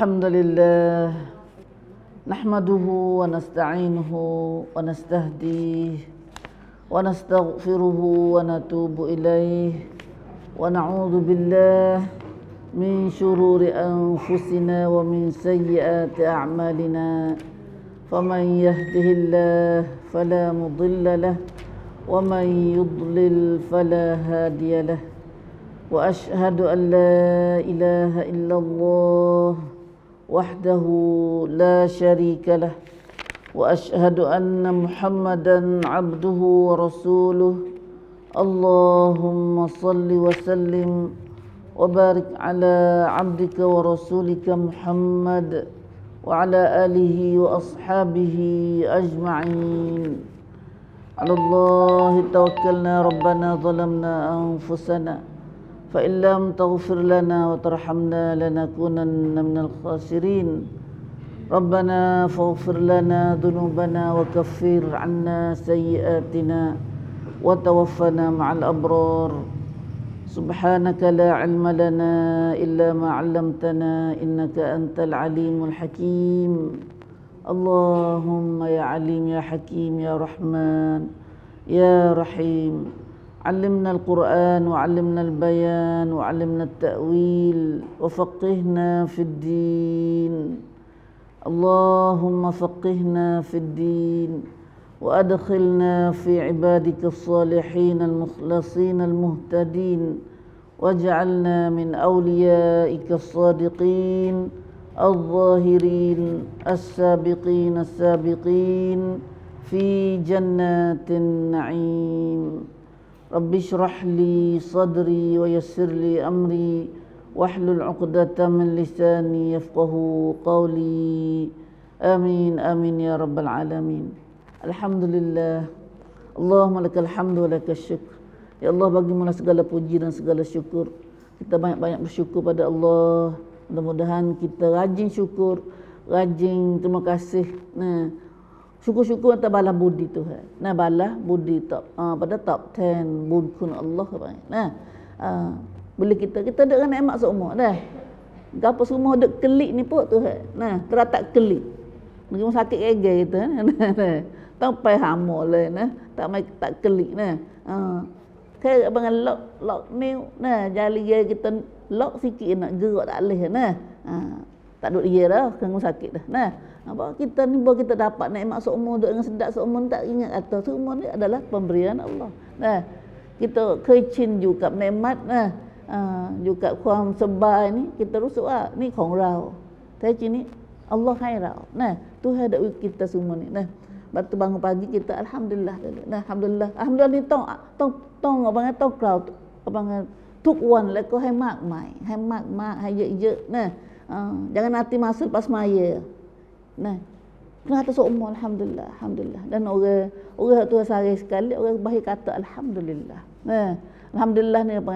الحمد لله نحمده ونستعينه ونستهديه ونستغفره ونتوب إليه ونعوذ بالله من شرور أنفسنا ومن سيئات أعمالنا. فمن يهده الله فلا مضل له ومن يضلل فلا هادي له. وأشهد أن لا إله إلا الله وحده لا شريك له وأشهد أن محمدا عبده ورسوله. اللهم صل وسلم وبارك على عبدك ورسولك محمد وعلى آله وأصحابه أجمعين. على الله توكلنا ربنا ظلمنا أنفسنا فإن لم تغفر لنا وترحمنا لنكونن من الخاسرين ربنا فاغفر لنا ذنوبنا وكفر عنا سيئاتنا وتوفنا مع الأبرار سبحانك لا علم لنا إلا ما علمتنا إنك أنت العليم الحكيم اللهم يا عليم يا حكيم يا رحمن يا رحيم علمنا القرآن وعلمنا البيان وعلمنا التأويل وفقهنا في الدين. اللهم فقهنا في الدين وأدخلنا في عبادك الصالحين المخلصين المهتدين واجعلنا من أوليائك الصادقين الظاهرين السابقين السابقين في جنات النعيم. رب اشرح لي صدري ويسر لي أمري واحلل عقدة من لساني يفقه قولي آمين آمين يا رب العالمين الحمد لله اللهم لك الحمد ولك الشكر Ya Allah bagimulah segala puji dan segala syukur Kita banyak-banyak bersyukur pada Allah Mudah-mudahan kita rajin syukur Rajin terima kasih Nah, Syukur-syukur atas balas budi tu Nah, balas budi top uh, Pada top 10 Budkun Allah Nah, uh, Boleh kita Kita ada kan emak semua dah Gapa semua ada kelik ni pun tu Nah, teratak kelik Mungkin sakit gege kita nah, Tak payah hamur lah nah. Tak mai tak kelik nah. Uh, Kaya abang lock lock ni nah jali dia kita lock sikit nak gerak tak boleh nah. Ha, tak duk dia dah kan sakit dah. Nah apa kita ni baru kita dapat nikmat seumur duduk dengan sedap seumur tak ingat atas semua ni adalah pemberian Allah nah kita kecin juga nikmat nah uh, juga kuam sebar ni kita rusuk ah ni kong rau tapi sini Allah hai rau nah Tuhan ada kita semua ni nah Batu bangun pagi kita alhamdulillah. Nah, alhamdulillah. Alhamdulillah ni tong tong tong apa ngan tong cloud apa ngan tuk wan lek ko hai mak mai, hai mak mak hai ye ye nah. Uh, jangan nanti masuk pas maya. nah kena kata seumur alhamdulillah alhamdulillah dan orang orang tu sehari sekali orang baik kata alhamdulillah nah alhamdulillah ni abang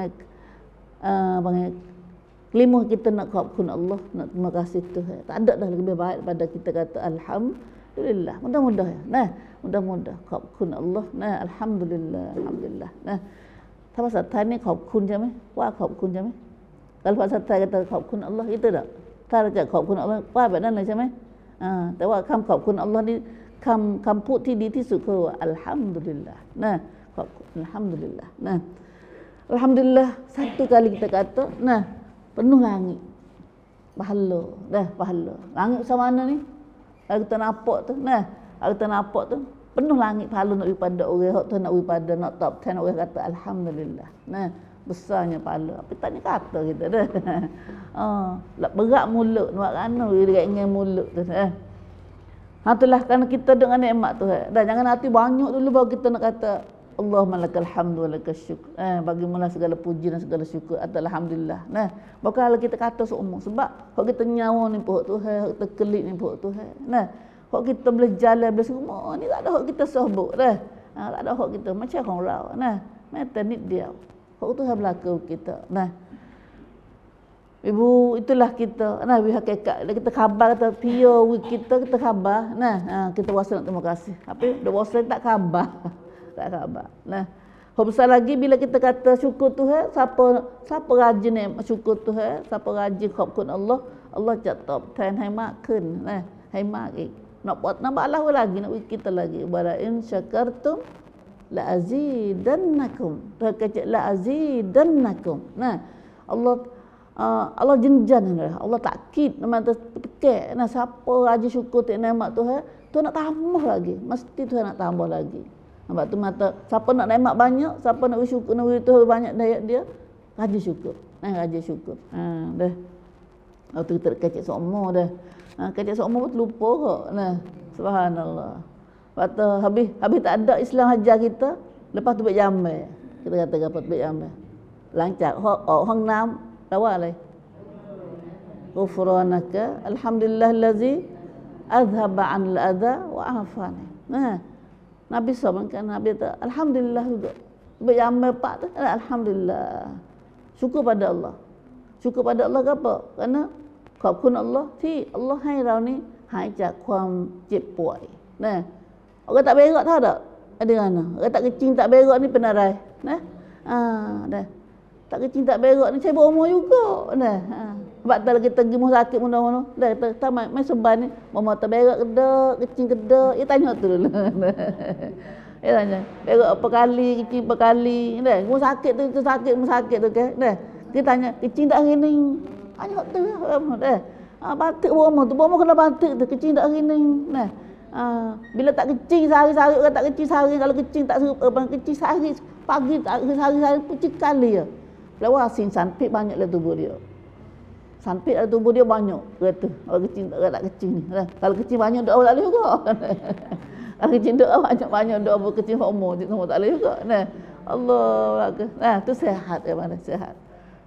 uh, abang kelima kita nak khobkun Allah nak terima kasih Tuhan tak ada dah lebih baik daripada kita kata alhamdulillah Alhamdulillah. Mudah-mudah ya. Nah, mudah-mudah. ขอบคุณอัลลอฮ์นะอัลฮัมดุลิลลาห์อัลฮัมดุลิลลาห์นะถ้าภาษาไทยนี่ขอบคุณใช่ไหมว่าขอบคุณใช่ไหม kalau ภาษาไทยก็จะขอบคุณอัลลอฮ์ itu tak ถ้าเราจะขอบคุณอัลลอฮ์ว่าแบบนั้นเลยใช่ไหมอ่า แต่ว่าคำขอบคุณอัลลอฮ์นี่คำคำพูดที่ดีที่สุดคืออัลฮัมดุลิลลาห์นะขอบคุณอัลฮัมดุลิลลาห์นะอัลฮัมดุลิลลาห์ satu kali kita kata nah penuh langit pahala dah pahala langit sama mana ni kalau kita nampak tu, nah, kalau kita nampak tu, penuh langit pahala nak pada orang, hak tu nak pada nak top 10 orang kata alhamdulillah. Nah, besarnya pahala. Apa tanya kata kita dah. ah, lak berat mulut nak kana dia ingin mulut tu. Eh. Ha itulah kerana kita dengan nikmat tu. Eh. Dan jangan hati banyak dulu baru kita nak kata Allah malakal hamdu wa lakal syukur. Eh, bagi mula segala puji dan segala syukur atas alhamdulillah. Nah, bakal kita kata seumur sebab kalau kita nyawa ni pokok Tuhan, hak kita kelik ni pokok Tuhan. Nah, kalau kita boleh jalan boleh semua ni tak ada hak kita sebut dah. Ha, tak ada hak kita macam orang raw. Nah, mata ni dia. Hak tu sama belakang kita. Nah. Ibu, itulah kita. Nah, we hakikat. Kita khabar kata tio kita kita khabar. Nah, ha, kita wasa nak terima kasih. Tapi dah wasa tak khabar. tak khabar. Nah. Hop lagi bila kita kata syukur Tuhan, siapa siapa rajin eh syukur Tuhan, siapa rajin khop Allah, Allah jatuh tan hai makun. Nah, hai mak. Eh, nak buat nak balah lagi nak kita lagi. Bara in syakartum la azidannakum la azidannakum nah Allah uh, Allah jenjan Allah takkid nama tekek nah siapa aja syukur tak nikmat Tuhan? Tu nak tambah lagi. Mesti Tuhan nak tambah lagi. Nampak tu mata siapa nak nikmat banyak siapa nak bersyukur nak Tuhan banyak daya dia rajin syukur. Nah rajin syukur. Ha dah. Waktu kita kecil semua dah. Ha, kecil semua pun lupa kok. Nah, subhanallah. Waktu habis habis tak ada Islam hajar kita, lepas tu buat jamai. Kita kata apa buat jamai. Lancar. Oh, hang nam lawa lai. Ghufranaka alhamdulillah allazi azhaba an al-adha wa afani. Nah. Nabi SAW kan Nabi kata alhamdulillah juga. Buat jamai pak tu alhamdulillah. Syukur pada Allah. Syukur pada Allah ke apa? Kerana ขอบคุณอัลลอฮ์ที่อัลลอฮ์ให้เรานี้หายจากความเจ็บป่วยนะ orang tak berak tahu tak ada mana orang tak kecing tak berak ni penarai nah ah dah tak kecing tak berak ni saya umur juga nah ha. sebab tak kita pergi mau sakit mana mana dah kita tamat mai seban ni mau tak berak keda kecing keda dia tanya tu dulu dia tanya berak apa kali kecing apa kali dah mau sakit tu tu sakit mau sakit tu ke dah dia tanya kecing tak hari ni hanya tu dah. Ha, batik bomo tu. Bomo kena batik tu. Kecil tak hari ni. Nah. Ha, bila tak kencing sehari-hari orang tak kencing sehari kalau kencing tak serupa orang kencing sehari pagi tak sehari-hari kencing kali ya. Lawa sin sampit banyaklah tubuh dia. Sampit dalam tubuh dia banyak kata orang kencing orang tak kencing ni. Lah, kalau kencing banyak doa tak boleh juga. kalau kencing doa banyak-banyak doa pun kecing homo tak semua tak boleh juga. Nah. Allah Allah. Nah, tu sehat ya mana sehat.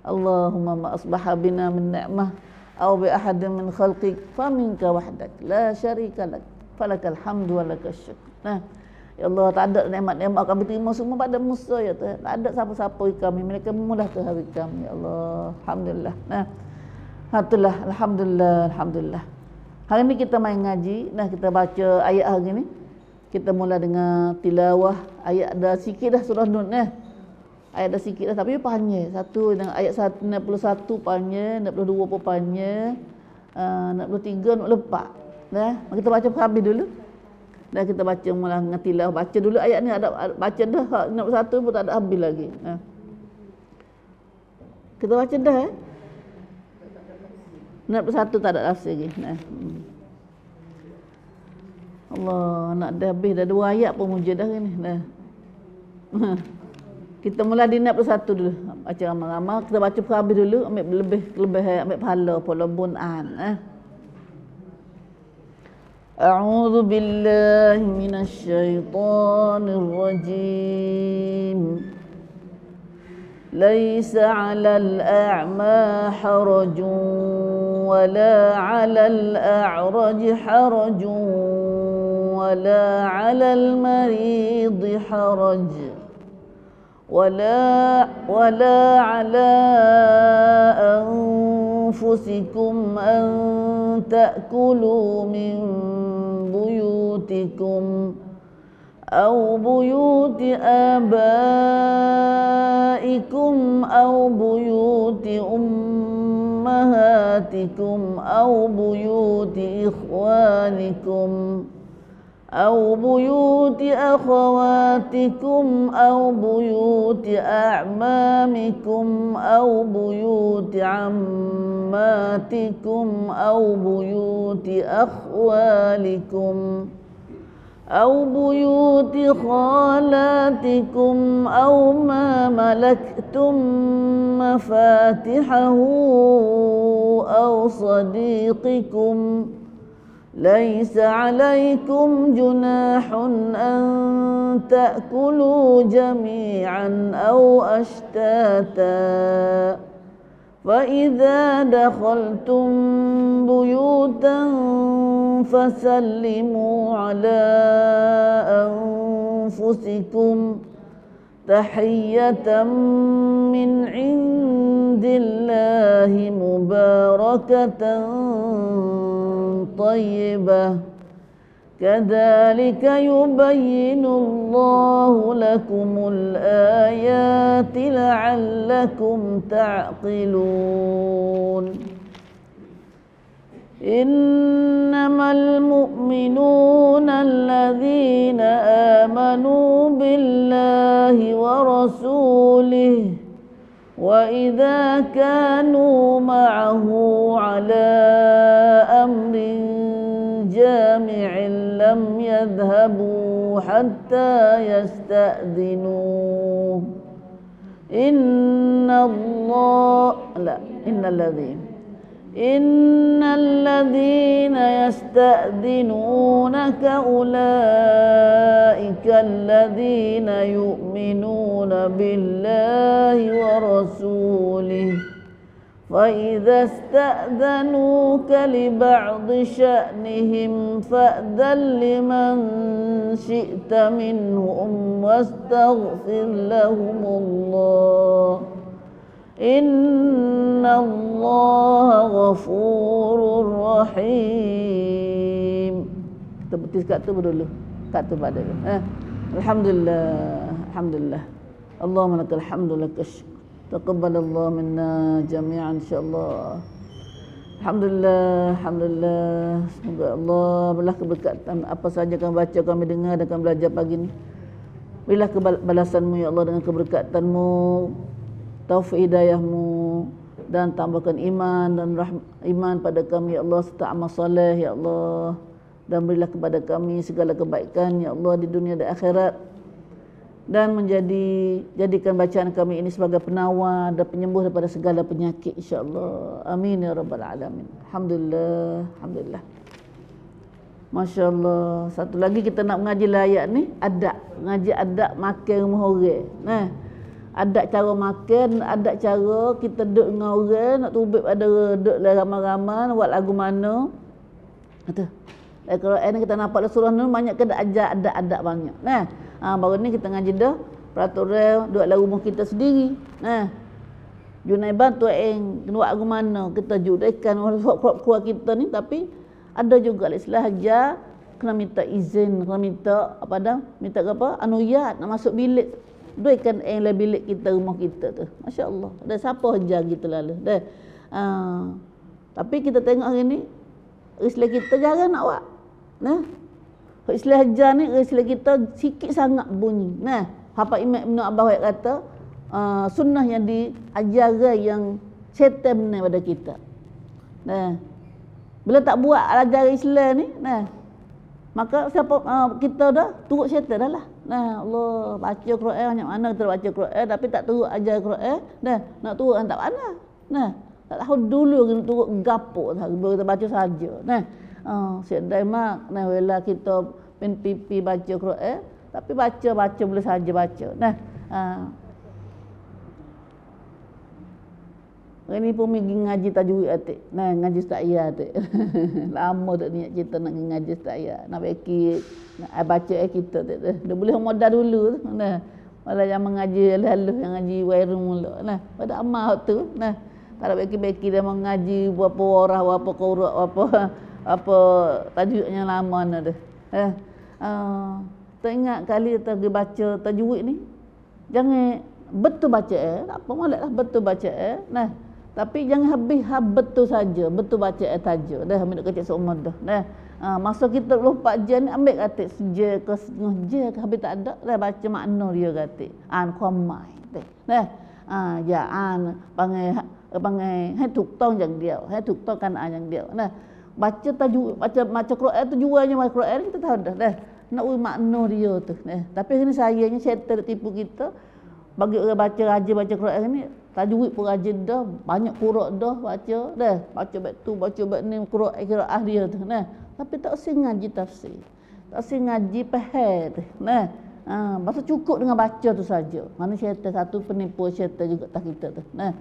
Allahumma ma asbaha bina min ni'mah aw bi ahadin min khalqik faminka wahdak la syarika lak falakal hamdu walakal syukr Nah. Ya Allah, tak ada nikmat-nikmat kami terima semua pada Musa ya Tuhan. Tak ada siapa-siapa kami. Mereka mulah tu hari kami. Ya Allah, alhamdulillah. Nah. Hatullah, alhamdulillah, alhamdulillah. Hari ni kita main ngaji, nah kita baca ayat hari ni. Kita mula dengan tilawah ayat ada sikit dah surah Nun nah. Ayat dah sikit dah tapi panjang. Satu dengan ayat 61 panjang, 62 pun panjang. Uh, 63 nak lepak dah kita baca habis dulu dah kita baca mula ngatilah baca dulu ayat ni ada baca dah 61 pun tak ada habis lagi uh. kita baca dah eh 61 tak ada lafaz lagi. Hmm. Allah nak dah habis dah dua ayat pun mujadah ni dah Kita mula di 61 dulu. Baca ramai-ramai. Kita baca habis dulu. Ambil lebih, lebih ambil pahala pola bun'an. Eh. أعوذ بالله من الشيطان الرجيم. ليس على الأعمى حرج ولا على الأعرج حرج ولا على المريض حرج ولا ولا على أنفسكم أن تأكلوا من بيوتكم أو بيوت آبائكم أو بيوت أمهاتكم أو بيوت إخوانكم أو بيوت أخواتكم أو بيوت أعمامكم أو بيوت عماتكم أو بيوت أخوالكم أو بيوت خالاتكم أو ما ملكتم مفاتحه أو صديقكم ليس عليكم جناح أن تأكلوا جميعا أو أشتاتا. فإذا دخلتم بيوتا فسلموا على أنفسكم. تحية من عند الله مباركة. طيبة. كذلك يبين الله لكم الآيات لعلكم تعقلون. إنما المؤمنون الذين آمنوا بالله ورسوله وإذا كانوا معه على أمر جامع لم يذهبوا حتى يستأذنوه. إن الله لا إن الذين إن الذين يستأذنونك أولئك الذين يؤمنون بالله ورسوله فإذا استأذنوك لبعض شأنهم فأذن لمن شئت منهم واستغفر لهم الله إن الله غفور رحيم kita betis kat tu dulu kat tu pada dulu eh alhamdulillah alhamdulillah Allahumma lakal hamdu lakash taqabbalallahu minna jami'an insyaallah Alhamdulillah, Alhamdulillah. Semoga Allah belah keberkatan apa saja kami baca, kami dengar dan kami belajar pagi ini. Berilah kebalasanmu ya Allah dengan keberkatanmu taufik hidayahmu dan tambahkan iman dan rahm, iman pada kami ya Allah serta amal soleh ya Allah dan berilah kepada kami segala kebaikan ya Allah di dunia dan akhirat dan menjadi jadikan bacaan kami ini sebagai penawar dan penyembuh daripada segala penyakit insyaallah amin ya rabbal alamin alhamdulillah alhamdulillah Masya Allah. Satu lagi kita nak mengaji layak ni, adab. Mengaji adab makan rumah orang. Nah, ada cara makan, ada cara kita duduk dengan orang, nak tubik pada duduk ramai-ramai, buat lagu mana. Kata, eh, kalau ini kita nampak lah surah ni, banyak kena ajar ada-ada banyak. Nah, ha, baru ni kita ngaji dah, peraturan duduk dalam rumah kita sendiri. Nah, Junai bantu yang buat lagu mana, kita judekan keluar kita ni, tapi ada juga istilah ajar, kena minta izin, kena minta apa dah, minta apa, anuyat nak masuk bilik Duikan yang dalam bilik kita, rumah kita tu. Masya Allah. Dan siapa ajar kita lalu. Dan, uh, tapi kita tengok hari ni, Islam kita jarang nak buat. Nah. Islam ajar ni, Islam kita sikit sangat bunyi. Nah. Apa Imam Ibn Abbas kata, uh, sunnah yang diajar yang syaitan benar pada kita. Nah. Bila tak buat ajar Islam ni, nah. Maka siapa uh, kita dah turut syaitan dah lah. Nah, Allah baca Quran banyak mana kita baca Quran tapi tak turut ajar Quran. Nah, nak turut kan tak mana. Nah, tak tahu dulu kena turut gapo tak kita baca saja. Nah, uh, syaitan mak nah wala kita pin pipi baca Quran tapi baca baca boleh saja baca. Nah, uh, Hari ni pun pergi ngaji tajwid atik. Nah, ngaji saya atik. Lama tak niat kita nak ngaji saya. Nak beki, nak baca eh kita tu. Dia boleh modal dulu tu. Nah, malah yang mengaji lalu yang ngaji wairu mula. Nah, pada amal tu. Nah, tak ada beki-beki dia mengaji berapa orang, berapa kurat, berapa apa tajwidnya lama nah tu. Eh, uh, teringat kali pergi baca tajwid ni. Jangan betul baca eh. Tak apa malah lah betul baca eh. Nah, tapi jangan habis ha betul saja, betul baca ayat tajuk. Dah ambil kecil seumur dah. Dah. Ha, masa kita 24 jam ni ambil kata seje ke setengah je ke habis tak ada dah baca makna dia kata. An komai. Dah. Ha, ya an panggil panggil hai tuk tong yang dia. Hai tuk tong kan an yang dia. Nah, baca tajuk baca baca Quran tu jualnya baca Quran kita tahu dah. Dah. Nak ui makna dia tu. Nah, tapi ini sayangnya syaitan tipu kita bagi orang baca rajin baca Quran ni tajwid pun rajin dah banyak qiraat dah baca dah baca baik tu baca baik ni qiraat dia tu nah tapi tak usah ngaji tafsir. Tak usah ngaji pahal nah ha masa cukup dengan baca tu saja. Mana syaitan satu penipu syaitan juga tak kita tu. Nah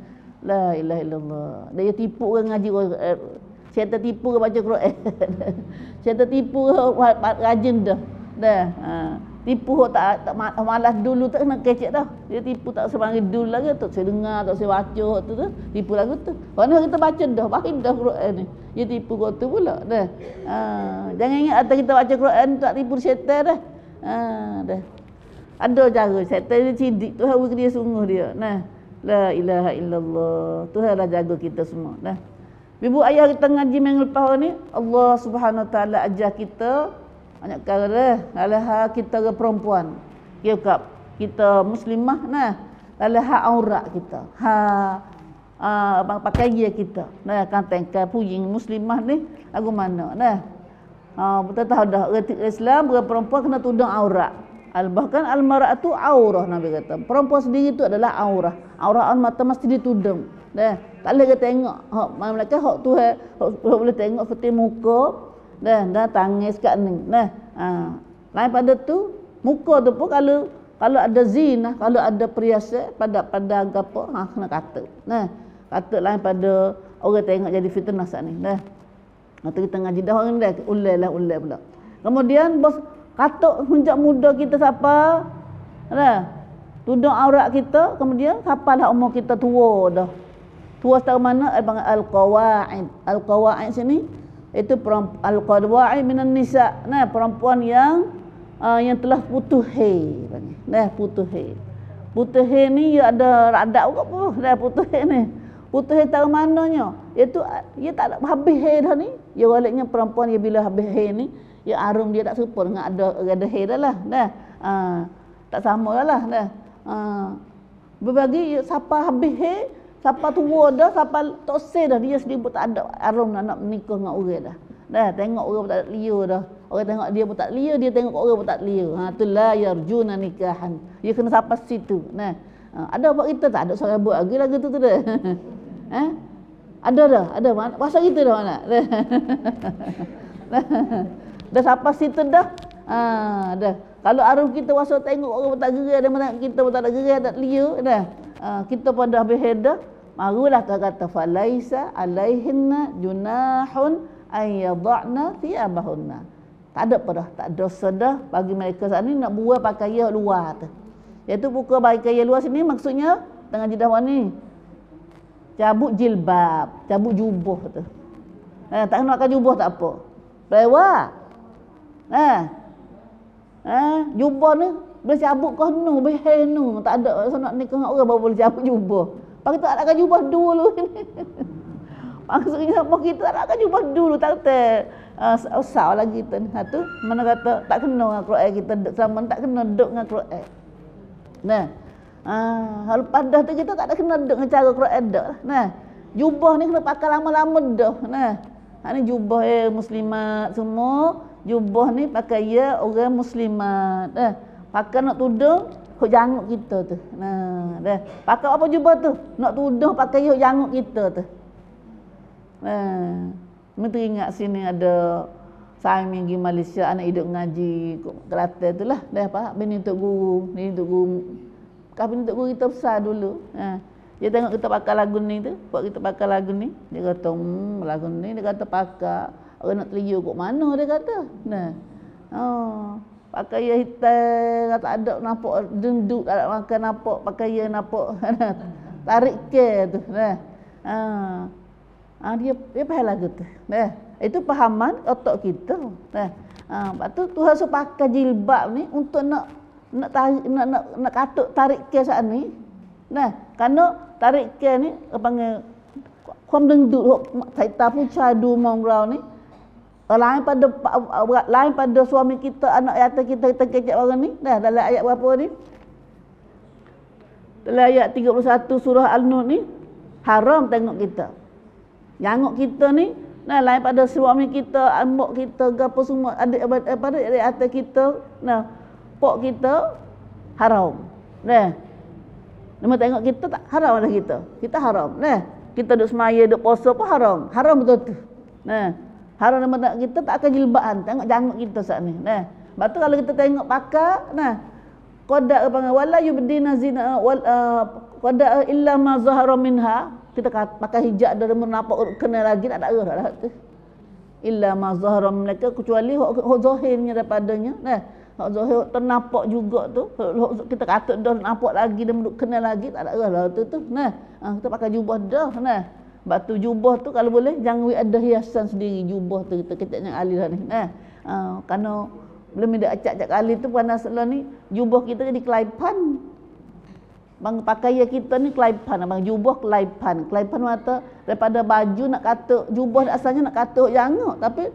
la ilaha illallah. Dia tipu orang ngaji eh, syaitan tipu orang baca Quran. Syaitan tipu rajin dah. Dah ha tipu tak tak malas dulu tak kena kecek dah dia tipu tak sebangi dulu lagi tak saya dengar tak saya baca tu tu. Tipu lagu tu. Mana kita baca dah baik dah Quran ni. Dia tipu kau tu pula dah. Ha, jangan ingat atau kita baca Quran tak tipu syaitan dah. Ha, dah. Ada cara syaitan dia cidik tu hawa dia sungguh dia. Nah la ilaha illallah. Tuhan dah jaga kita semua. Dah Ibu ayah kita ngaji minggu lepas ni, Allah Subhanahu Taala ajar kita banyak kali lah kita ke perempuan. Kita kita muslimah nah. Lalu ha aurat kita. Ha uh, pakai kita. Nah kan tengkai pujing muslimah ni lagu mana nah. Ha betul tahu dah Islam perempuan kena tudung aurat. Al bahkan al mar'atu aurah Nabi kata. Perempuan sendiri itu adalah aurah. Aurah mata mesti ditudung. Dah, tak boleh tengok hak mereka hak tu hak, boleh tengok peti muka dah dah tangis kat ni. Nah, ha. lain pada tu muka tu pun kalau kalau ada zina, kalau ada perhiasan pada pada apa, ha kena kata. Nah, kata lain pada orang tengok jadi fitnah sat ni. Dah. Nanti kita ngaji dah orang dah ulai lah ulai pula. Kemudian bos katuk hunjak muda kita siapa? Dah. Tudung aurat kita, kemudian kapal lah umur kita tua dah. Tua setara mana? Al-Qawaid. Al-Qawaid sini, itu Al-Qawaid minan nisa. Nah, perempuan yang uh, yang telah putus hai. Nah, putus hai. Putus hai ni ya ada radak juga pun. Nah, putus hai ni. Putus hai tahu mananya? Itu ia tak ada habis hai dah ni. Ya waliknya perempuan ya bila habis hai ni, ya arum dia tak serupa dengan ada ada hai dah lah. Nah, uh, tak sama dah lah. Nah. Uh, berbagi siapa habis hai, Siapa tua dah, tak say dah, dia sendiri pun tak ada arum nak, nak menikah dengan orang dah. Dah tengok orang pun tak lia dah. Orang tengok dia pun tak lia, dia tengok orang pun tak lia. Ha tu la yarjuna nikahan. Dia kena siapa situ. Nah. Ha, ada apa kita tak ada seorang buat lagi lagu tu tu dah. eh? Ada dah, ada mana? Pasal kita dah mana? dah siapa situ dah? Ha, dah. Kalau aruf kita wasa tengok orang pun tak gerai, ada mana kita pun tak ada gerai, tak lia dah. Ha, kita pun dah habis dah. Marulah kata falaisa alaihinna junahun ay yadhna thiyabahunna. Tak ada apa dah, tak dosa dah bagi mereka saat ni nak buat pakaian luar tu. Iaitu buka pakaian luar sini maksudnya tengah jidah ni. Cabut jilbab, cabut jubah tu. Eh, tak kena pakai jubah tak apa. Lewa. Eh. Eh, jubah ni boleh cabut kau nu, behel nu. Tak ada nak nikah orang baru boleh cabut jubah. Pagi tak nak jubah dulu. Maksudnya apa kita tak nak jubah dulu tak kata uh, usah lagi tu. Ha tu mana kata tak kena dengan Quran kita sama tak kena duduk dengan Quran. Nah. Ah, hal padah tu kita tak ada kena duduk dengan cara Quran dak. Nah. Jubah ni kena pakai lama-lama dah. Nah. Ha ni jubah eh muslimat semua. Jubah ni pakai ya orang muslimat. Nah. Pakai nak tudung hok janguk kita tu. Nah, dah. Pakai apa jubah tu? Nak tudung pakai hok janguk kita tu. Nah, menteri ingat sini ada saya pergi Malaysia anak hidup ngaji Kelantan tu lah. Dah apa? Bini untuk guru, bini untuk guru. Kah bini untuk guru kita besar dulu. Ha. Dia tengok kita pakai lagu ni tu, buat kita pakai lagu ni. Dia kata, hmm, lagu ni dia kata pakai. Orang nak teliu kok mana dia kata. Nah. Oh pakai yang hitam tak ada nampak denduk tak ada makan nampak pakai yang nampak tarik ke tu nah. Ha. ha dia dia faham lagu tu nah. Itu pahaman otak kita nah. Ha lepas tu Tuhan suruh pakai jilbab ni untuk nak nak tarik nak nak, nak katuk tarik ke saat ni nah. Kerana tarik ke ni apa panggil kuam denduk tak tahu cadu mongrau ni lain pada lain pada suami kita anak ayat kita kita kecek orang ni. Dah dalam ayat berapa ni? Dalam ayat 31 surah al-nur ni haram tengok kita. Janguk kita ni nah lain pada suami kita anak kita gapo semua adik pada adik atas kita nah pok kita haram. Nah. Nama tengok kita tak haram ada kita. Kita haram nah. Kita duk semaya duk puasa pun haram. Haram betul tu. Nah Haram tak kita tak akan jilbaan. Tengok janggut kita saat ni. Nah. Lepas tu kalau kita tengok pakar, nah. Qada apa wala yubdina zina wal uh, qada illa ma zahara minha. Kita pakai hijab dari menampak kena lagi tak ada lah tu. Illa ma zahara mereka kecuali hak zahirnya daripadanya. Nah. Hak zahir ternampak juga tu. Kita kata dah nampak lagi dan kena lagi tak ada lah tu tu. Nah. Ha, kita pakai jubah dah. Nah. Batu jubah tu kalau boleh jangan ada hiasan sendiri jubah tu kita kecak yang alih ni. Eh, uh, kerana belum ada acak-acak kali tu panas lah ni jubah kita jadi kelaipan. Bang pakaian kita ni kelaipan, bang jubah kelaipan. Kelaipan mata daripada baju nak kata jubah asalnya nak kata janguk tapi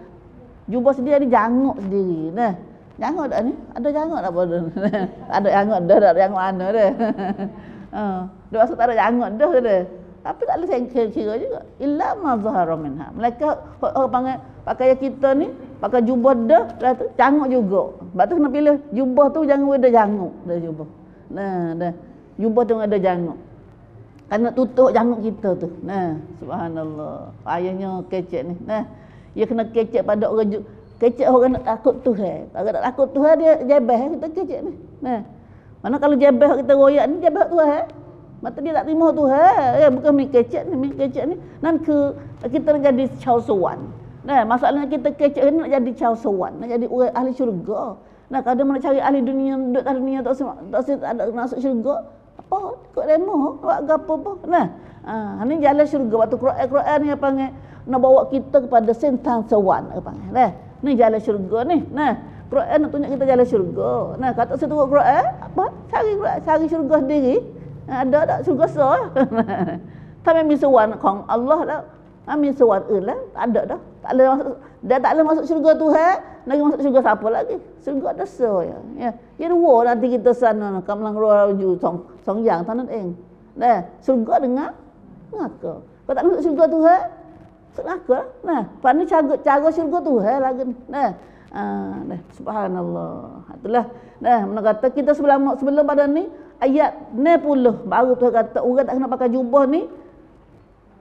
jubah sendiri ada janguk sendiri. Nah, janguk tak ni? Ada janguk tak pada? ada janguk dah, ada janguk mana dah. Ha, rasa tak ada janguk dah dah. Tapi tak boleh saya kira juga. Illa ma zahara minha. Mereka panggil pakaian kita ni pakai jubah dah, dah tu janguk juga. Sebab tu kena pilih jubah tu jangan ada janguk dah jubah. Nah, dah. Jubah tu ada janguk. Nak tutup janguk kita tu. Nah, subhanallah. Ayahnya kecek ni. Nah, dia kena kecek pada orang kecek orang nak takut Tuhan. Kalau nak takut Tuhan dia jebeh kita kecek ni. Nah. Mana kalau jebeh kita royak ni jebeh Tuhan. Mata dia tak terima Tuhan. Ya, bukan mi kecek ni, mi kecek ni. Nan ke kita nak jadi caw suwan. Nah, masalahnya kita kecek ni nak jadi caw suwan, nak jadi orang ahli syurga. Nah, kalau mana cari ahli dunia, duduk ahli dunia tak tak ada masuk syurga, apa? Kau demo, buat apa apa. Nah, ha, ni jalan syurga waktu Quran Quran ni apa panggil nak bawa kita kepada sentang sewan apa panggil. Nah, ni jalan syurga ni. Nah, Quran nak tunjuk kita jalan syurga. Nah, kata situ Quran apa? Cari cari syurga sendiri. Ada tak? Tapi misawan kong Allah lah. Amin sewan lah. Tak ada dah. Tak boleh masuk. Dia tak boleh masuk syurga Tuhan. Lagi masuk syurga siapa lagi? Syurga dosa ya. Ya. Ya dua nanti kita sana. Kamlang roh ju song song yang tanah eng. Nah, syurga dengar. Ngaka. Kau tak masuk syurga Tuhan. Ngaka. Nah, pani cara cara syurga Tuhan lagi. Nah. Ah, nah, subhanallah. Itulah. Nah, mana kata kita sebelum sebelum pada ni ayat 60 baru Tuhan kata orang tak kena pakai jubah ni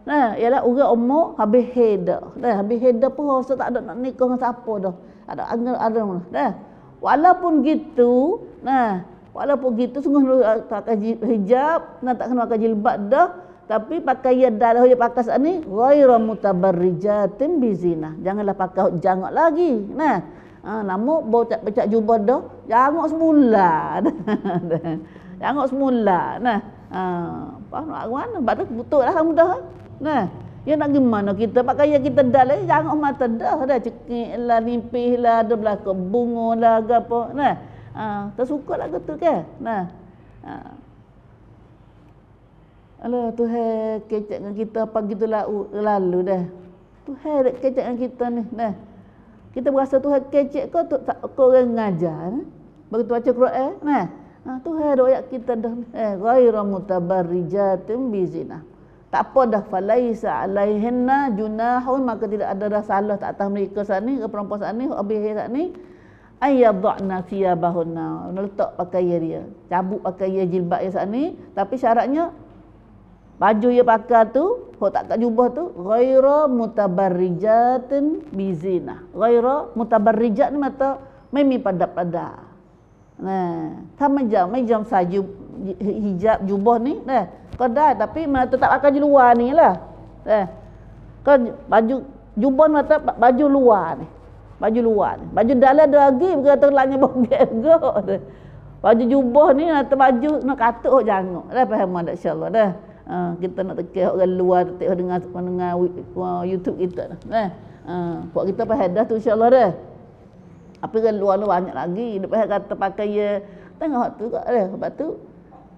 Nah, ialah orang umur habis head dah. Habis dah pun rasa tak ada nak nikah dengan siapa dah. Ada ada ada dah. Walaupun gitu, nah, walaupun gitu sungguh tak pakai hijab, nak tak kena pakai jilbab dah, tapi pakai ya dah dia pakai saat ni ghairu mutabarrijatin bizina. Janganlah pakai jangok lagi. Nah, ha, namu bau tak pecah jubah dah, jangok semula. jangok semula. Nah, ha, apa nak mana? Batuk betul lah mudah. Nah, ya nak gimana kita pakai yang kita dah lah, jangan mata dah dah cekik lah, nimpih lah, ada belakang bunga lah, apa. Nah, ha, tersuka lah gitu ke? Nah, ha. Alah Tuhan kecek dengan kita apa gitu lah lalu dah. Tuhan dah kecek dengan kita ni. Nah. Kita berasa Tuhan kecek kau tu tak kau orang ngajar. Nah. Begitu baca Quran. Nah. Ha, Tuhan dah ayat kita dah. Eh, ghairu mutabarrijatin bizina. Tak apa dah falaisa alaihinna junahun maka tidak ada dah salah tak atas mereka saat ni ke perempuan saat ni habis saat ni. Ayyadhna thiyabahunna. Letak pakaian dia. Cabut pakaian jilbab dia saat ni. Tapi syaratnya baju dia pakai tu kau tak kat jubah tu ghaira mutabarrijatin bizina ghaira mutabarrijat ni mata memi pada-pada nah tamajam majam saju hijab jubah ni nah kedai tapi mana tetap akan di luar ni lah. Eh. Kan baju jubah mata baju luar ni. Baju luar ni. Baju dalam ada lagi kata lanya bogek. Baju jubah ni atau baju nak kata oh jangan. Dah faham dah insya-Allah dah. Uh, kita nak tekeh orang luar tengok dengan uh, YouTube kita dah. Eh. Uh, buat kita faham dah tu insya-Allah dah. Apa kan luar ni banyak lagi. Dia kata pakai ya tengok tu kat dah. Sebab tu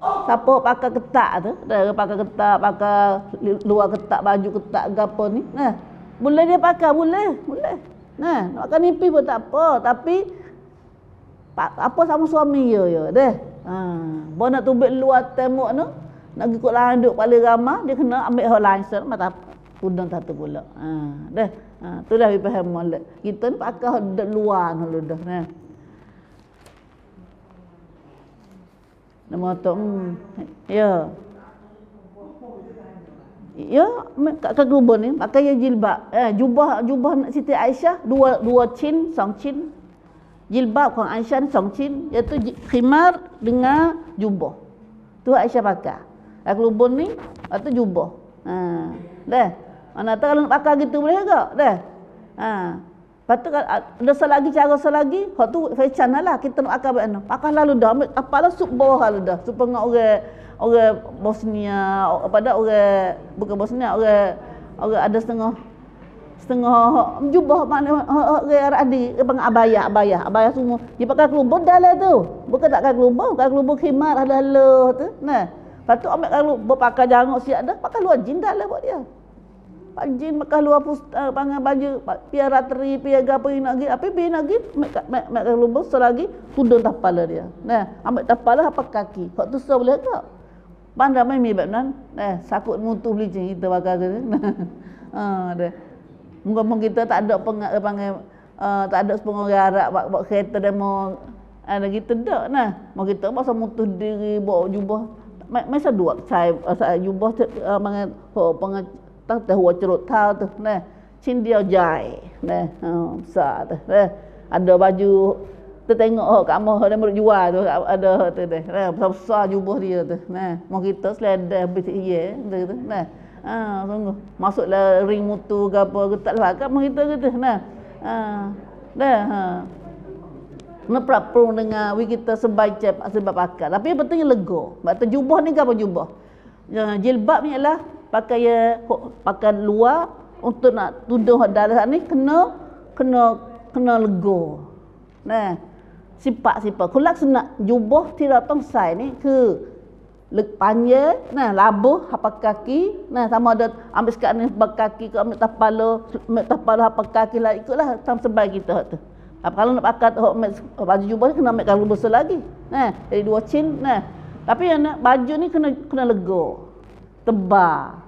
Siapa pakai ketak tu, dia pakai ketak, pakai luar ketak, baju ketak gapo ni. Nah, boleh dia pakai, boleh, boleh. Nah, nak pakai nipi pun tak apa, tapi apa sama suami ya ya deh. Ha, bo nak tubik luar tembok tu, nak ikut landuk paling ramah, dia kena ambil hal license mata udang satu pula. Ha, deh. Ha, tu dah faham molek. Kita ni pakai luar dulu dah. Nah. Nama tu hmm. Ya Ya kat kubur ni pakai ya jilbab. Eh jubah jubah Siti Aisyah dua dua chin, song chin. Jilbab kong Aisyah song chin iaitu khimar dengan jubah. Tu Aisyah pakai. Kat kubur ni atau jubah. Ha. Dah. Mana tahu kalau nak pakai gitu boleh ke? Dah. Ha. Lepas tu ada selagi cara selagi, hak tu fashion lah kita nak akal mana. Pakai lalu dah ambil apalah sup bawah lalu dah. Supaya dengan orang orang Bosnia, pada orang bukan Bosnia, orang orang ada setengah setengah jubah mana orang Aradi bang abaya abaya abaya semua dia pakai kelubur dalam tu bukan tak pakai kelubur pakai kelubur khimar ada tu nah Lepas tu ambil kalau berpakai jangok siap dah, pakai luar jin dah lah buat dia. Pak jin makan luar pus uh, pangan baju pia ratri pia gapo nak gi apa pi nak gi mek mek mek kalau besar lagi tudung tapala dia. Nah ambil tapala apa kaki? Hak tu so boleh tak pandai mai mi nan. Eh sakut mutu beli jin kita bakal ke ha deh mungkin kita tak ada peng panggil uh, tak ada sepengorang Arab buat, buat kereta demo. Ada gitu dak nah mau kita masa mutu diri bawa jubah. Masa dua saya saya jubah uh, mangan ho pengat ตั้งแต่หัวจรดเท้าตัวนะชิ้นเดียวใหญ่นะสาดนะ ada baju tu tengok oh kat mah dia meruk jual tu ada tu deh nah besar jubah dia tu nah mau kita seleda habis iya tu tu nah ha sungguh masuklah ring mutu ke apa ke tak lah kat mah kita gitu nah ha dah ha Ngeprapung dengan we kita sebaik cep sebab akal. Tapi yang pentingnya lego. Sebab tu jubah ni ke apa jubah? Jilbab ni ialah pakai pakai luar untuk nak tuduh darah ni kena kena kena lego. Nah, sifat-sifat kulak senak jubah tidak tong sai ni ke lek panye nah labuh apa kaki. Nah sama ada ambil sekat ni kaki ke ambil tapalo ambil tapalo apa kaki lah ikutlah tam sebai kita tu. Apa kalau nak pakai oh, baju jubah kena ambil kalau besar lagi. Nah jadi dua cin nah. Tapi yang nak baju ni kena kena lego tebal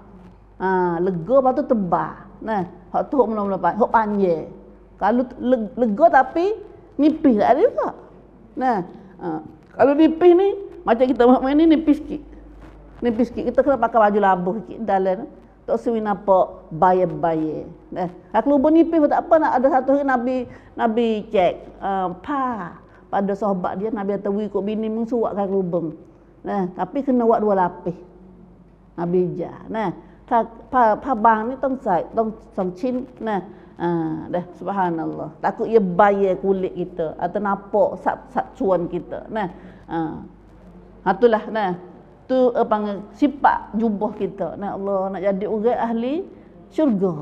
Ha, lega lepas tu tebal. Nah, hak tu hak mula-mula pan, hak panjang. Kalau lega tapi nipis tak ada juga. Nah, ha, kalau nipis ni macam kita main ni nipis sikit. Nipis sikit kita kena pakai baju labuh sikit dalam. Tak sewi nampak bayar-bayar. Nah, kalau lubang nipis tak apa nak ada satu hari Nabi Nabi cek um, pa pada sahabat dia Nabi kata ikut bini mensuak kan lubang. Nah, tapi kena buat dua lapis. Nabi jah. Nah, ถ้าผ้าผ้าบางนี่ต้องใส่ต้องสองชิ้นนะอ่าเด้ subhanallah takut ia bayar kulit kita atau nampak sat sat cuan kita nah ah itulah nah tu apa sifat jubah kita nah Allah nak jadi orang ahli syurga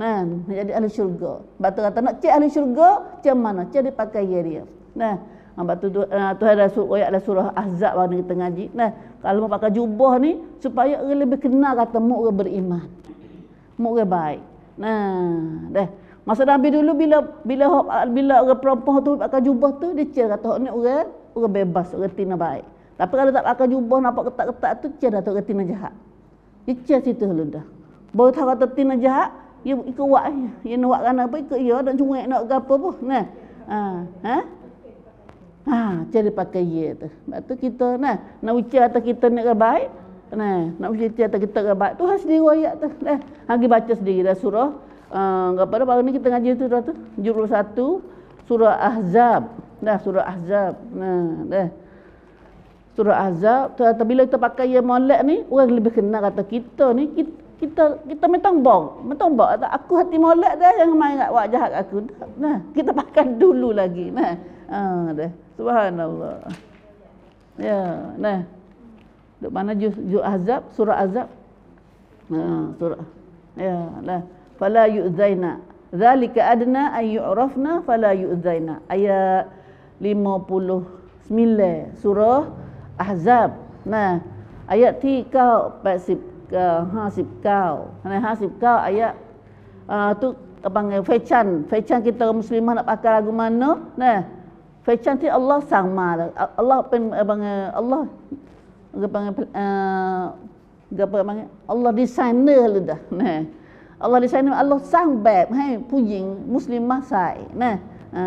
nah nak jadi ahli syurga batu kata nak cek ahli syurga macam mana cek dia pakai dia nah sebab tu uh, Tuhan Rasul ayat surah Ahzab yang kita ngaji. Nah, kalau mau pakai jubah ni supaya orang lebih kenal kata mu orang beriman. Mu orang baik. Nah, dah. Masa Nabi dulu bila bila bila orang perempuan tu pakai jubah tu dia cer kata ni orang orang bebas, orang tina baik. Tapi kalau tak pakai jubah nampak ketat-ketat tu cer dah orang tina jahat. Dia cer situ dulu dah. Baru tahu kata tina jahat, dia ikut wak. Dia nak kan apa ikut dia dan cuma nak apa pun. Nah. Ha, ha? Ha, cari pakai ye tu. Sebab tu kita nah, nak ucap atas kita ni baik. Nah, nak ucap atas kita baik. Tu has sendiri ayat tu. Nah, hagi baca sendiri dah surah. Uh, apa dah baru ni kita ngaji tu dah tu. Jurul satu surah Ahzab. Nah, surah Ahzab. Nah, dah. Surah Ahzab, tu bila kita pakai ye molek ni, orang lebih kenal kata kita ni kita kita kita metang bong, metang bong. Aku hati molek dah yang main kat wak jahat aku. Nah, kita pakai dulu lagi. Nah, ah, dah. Subhanallah. Ya, nah. Duk mana juz, juz azab, surah azab. Ha, surah. Ya, nah. Fala yu'zaina. Zalika adna ay yu'rafna fala yu'zaina. Ayat 59 surah Ahzab. Nah, ayat 3 80 ke 59. Nah, 59 ayat uh, tu panggil fechan. Fechan kita muslimah nak pakai lagu mana? Nah, Fashion ti Allah sama lah. Allah pen abang Allah apa apa apa Allah designer lu dah. Nah. Allah designer Allah sang bab hai pujing muslimah sai. Nah. Ha,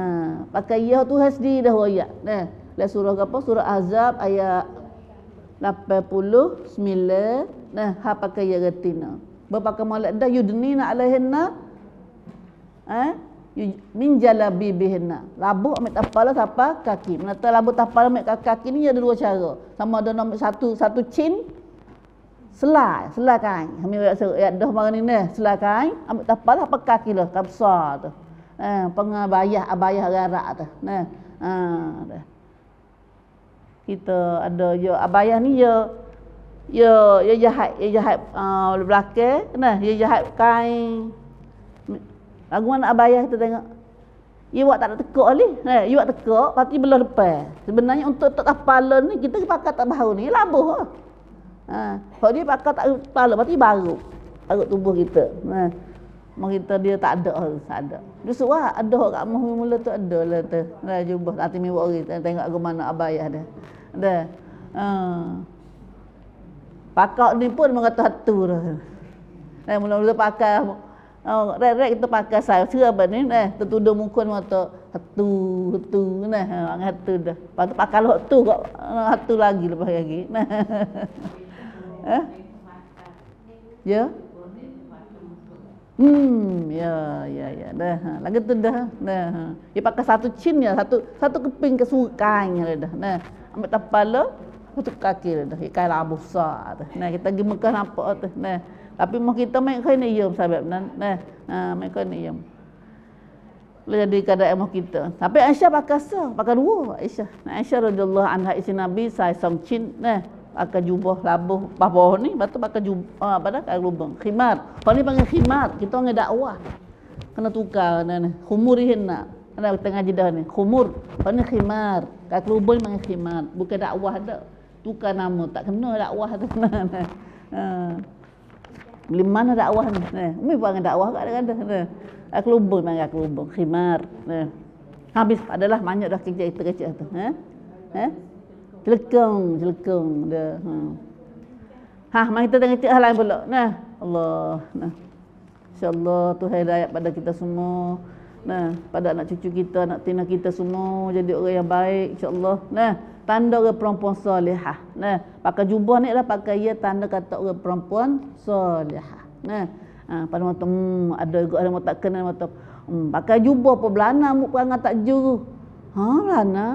pakai ya tu hasdi dah royak. Nah. La surah apa? Surah Azab ayat 89. Nah, ha pakai ya retina. Berpakai malak dah yudnina alaihinna. Eh? Min jalabi bihna labu ambil tapala tapa kaki. Menata labu tapala ambil kaki ni ada dua cara. Sama ada nombor satu satu chin selai. Selai kain. Kami ya dah mari ni nah selai kain ambil tapala apa kaki lah kapsa tu. Eh pengabayah abayah garak tu. Nah ha dah. Kita ada yo abayah ni yo yo yo jahat yo jahat uh, belakang nah yo jahat kain Lagu mana kita tengok. Ia buat tak ada tekuk ni. Eh, ia buat tekuk, pasti belah depan. Sebenarnya untuk tak kepala ni, kita pakai tak bahu ni, labuh lah. Ha, kalau dia pakai tak kepala, berarti baru. Baru tubuh kita. Ha. Kita dia tak ada tak ada. Dia suruh ada kat rumah mula tu ada lah tu. Dah jubah hati mi orang tengok ke mana abayah dia. Dah. Ha. Pakak ni pun mengata hatu dah. Mula-mula pakai Oh, rek-rek kita pakai saya sera apa ni eh tertuduh muka mata hatu hatu nah ha hatu dah. Lepas tu pakai lo tu kok hatu lagi lepas lagi. Nah. eh? Ya. Hmm, ya, ya, ya. Dah, ha. lagi tu dah. Dah. Ha. Dia pakai satu chin ya, satu satu keping kesukaannya dah. Nah, ambil kepala, satu kaki dah. Ikan labu besar. Nah, kita pergi Mekah nampak tu. Nah, tapi mau kita main kena sahabat nan. Nah, ha, main kena iya. Jadi keadaan mau kita. Tapi Aisyah pakai sah, pakai dua Aisyah. Nah, Aisyah radhiyallahu anha isi Nabi sai song chin. Nah, pakai jubah labuh bawah ni lepas tu pakai jubah uh, apa dah kain lubang khimar kalau ni panggil khimar kita orang dakwah kena tukar ni ni khumur henna ada tengah jedah ni khumur kalau ni khimar kain lubang ni panggil khimar bukan dakwah dah tukar nama tak kena dakwah tu nah, uh. beli mana dakwah ni ni umi panggil dakwah kat ada ada kain lubang panggil kain lubang khimar nah. habis adalah banyak dah kerja itu kerja tu ha eh Celekung, celekung dia. Ha. Ha, mari kita tengok cerita hal lain pula. Nah, Allah. Nah. Insya-Allah Tuhan hidayah pada kita semua. Nah, pada anak cucu kita, anak tina kita semua jadi orang yang baik insya-Allah. Nah, tanda orang perempuan solehah. Nah, pakai jubah ni lah pakai ia tanda kata orang perempuan solehah. Nah, ha, pada mata hmm, ada juga ada mata kenal mata hmm, pakai jubah apa belana mu perangai tak juru. Ha, lana.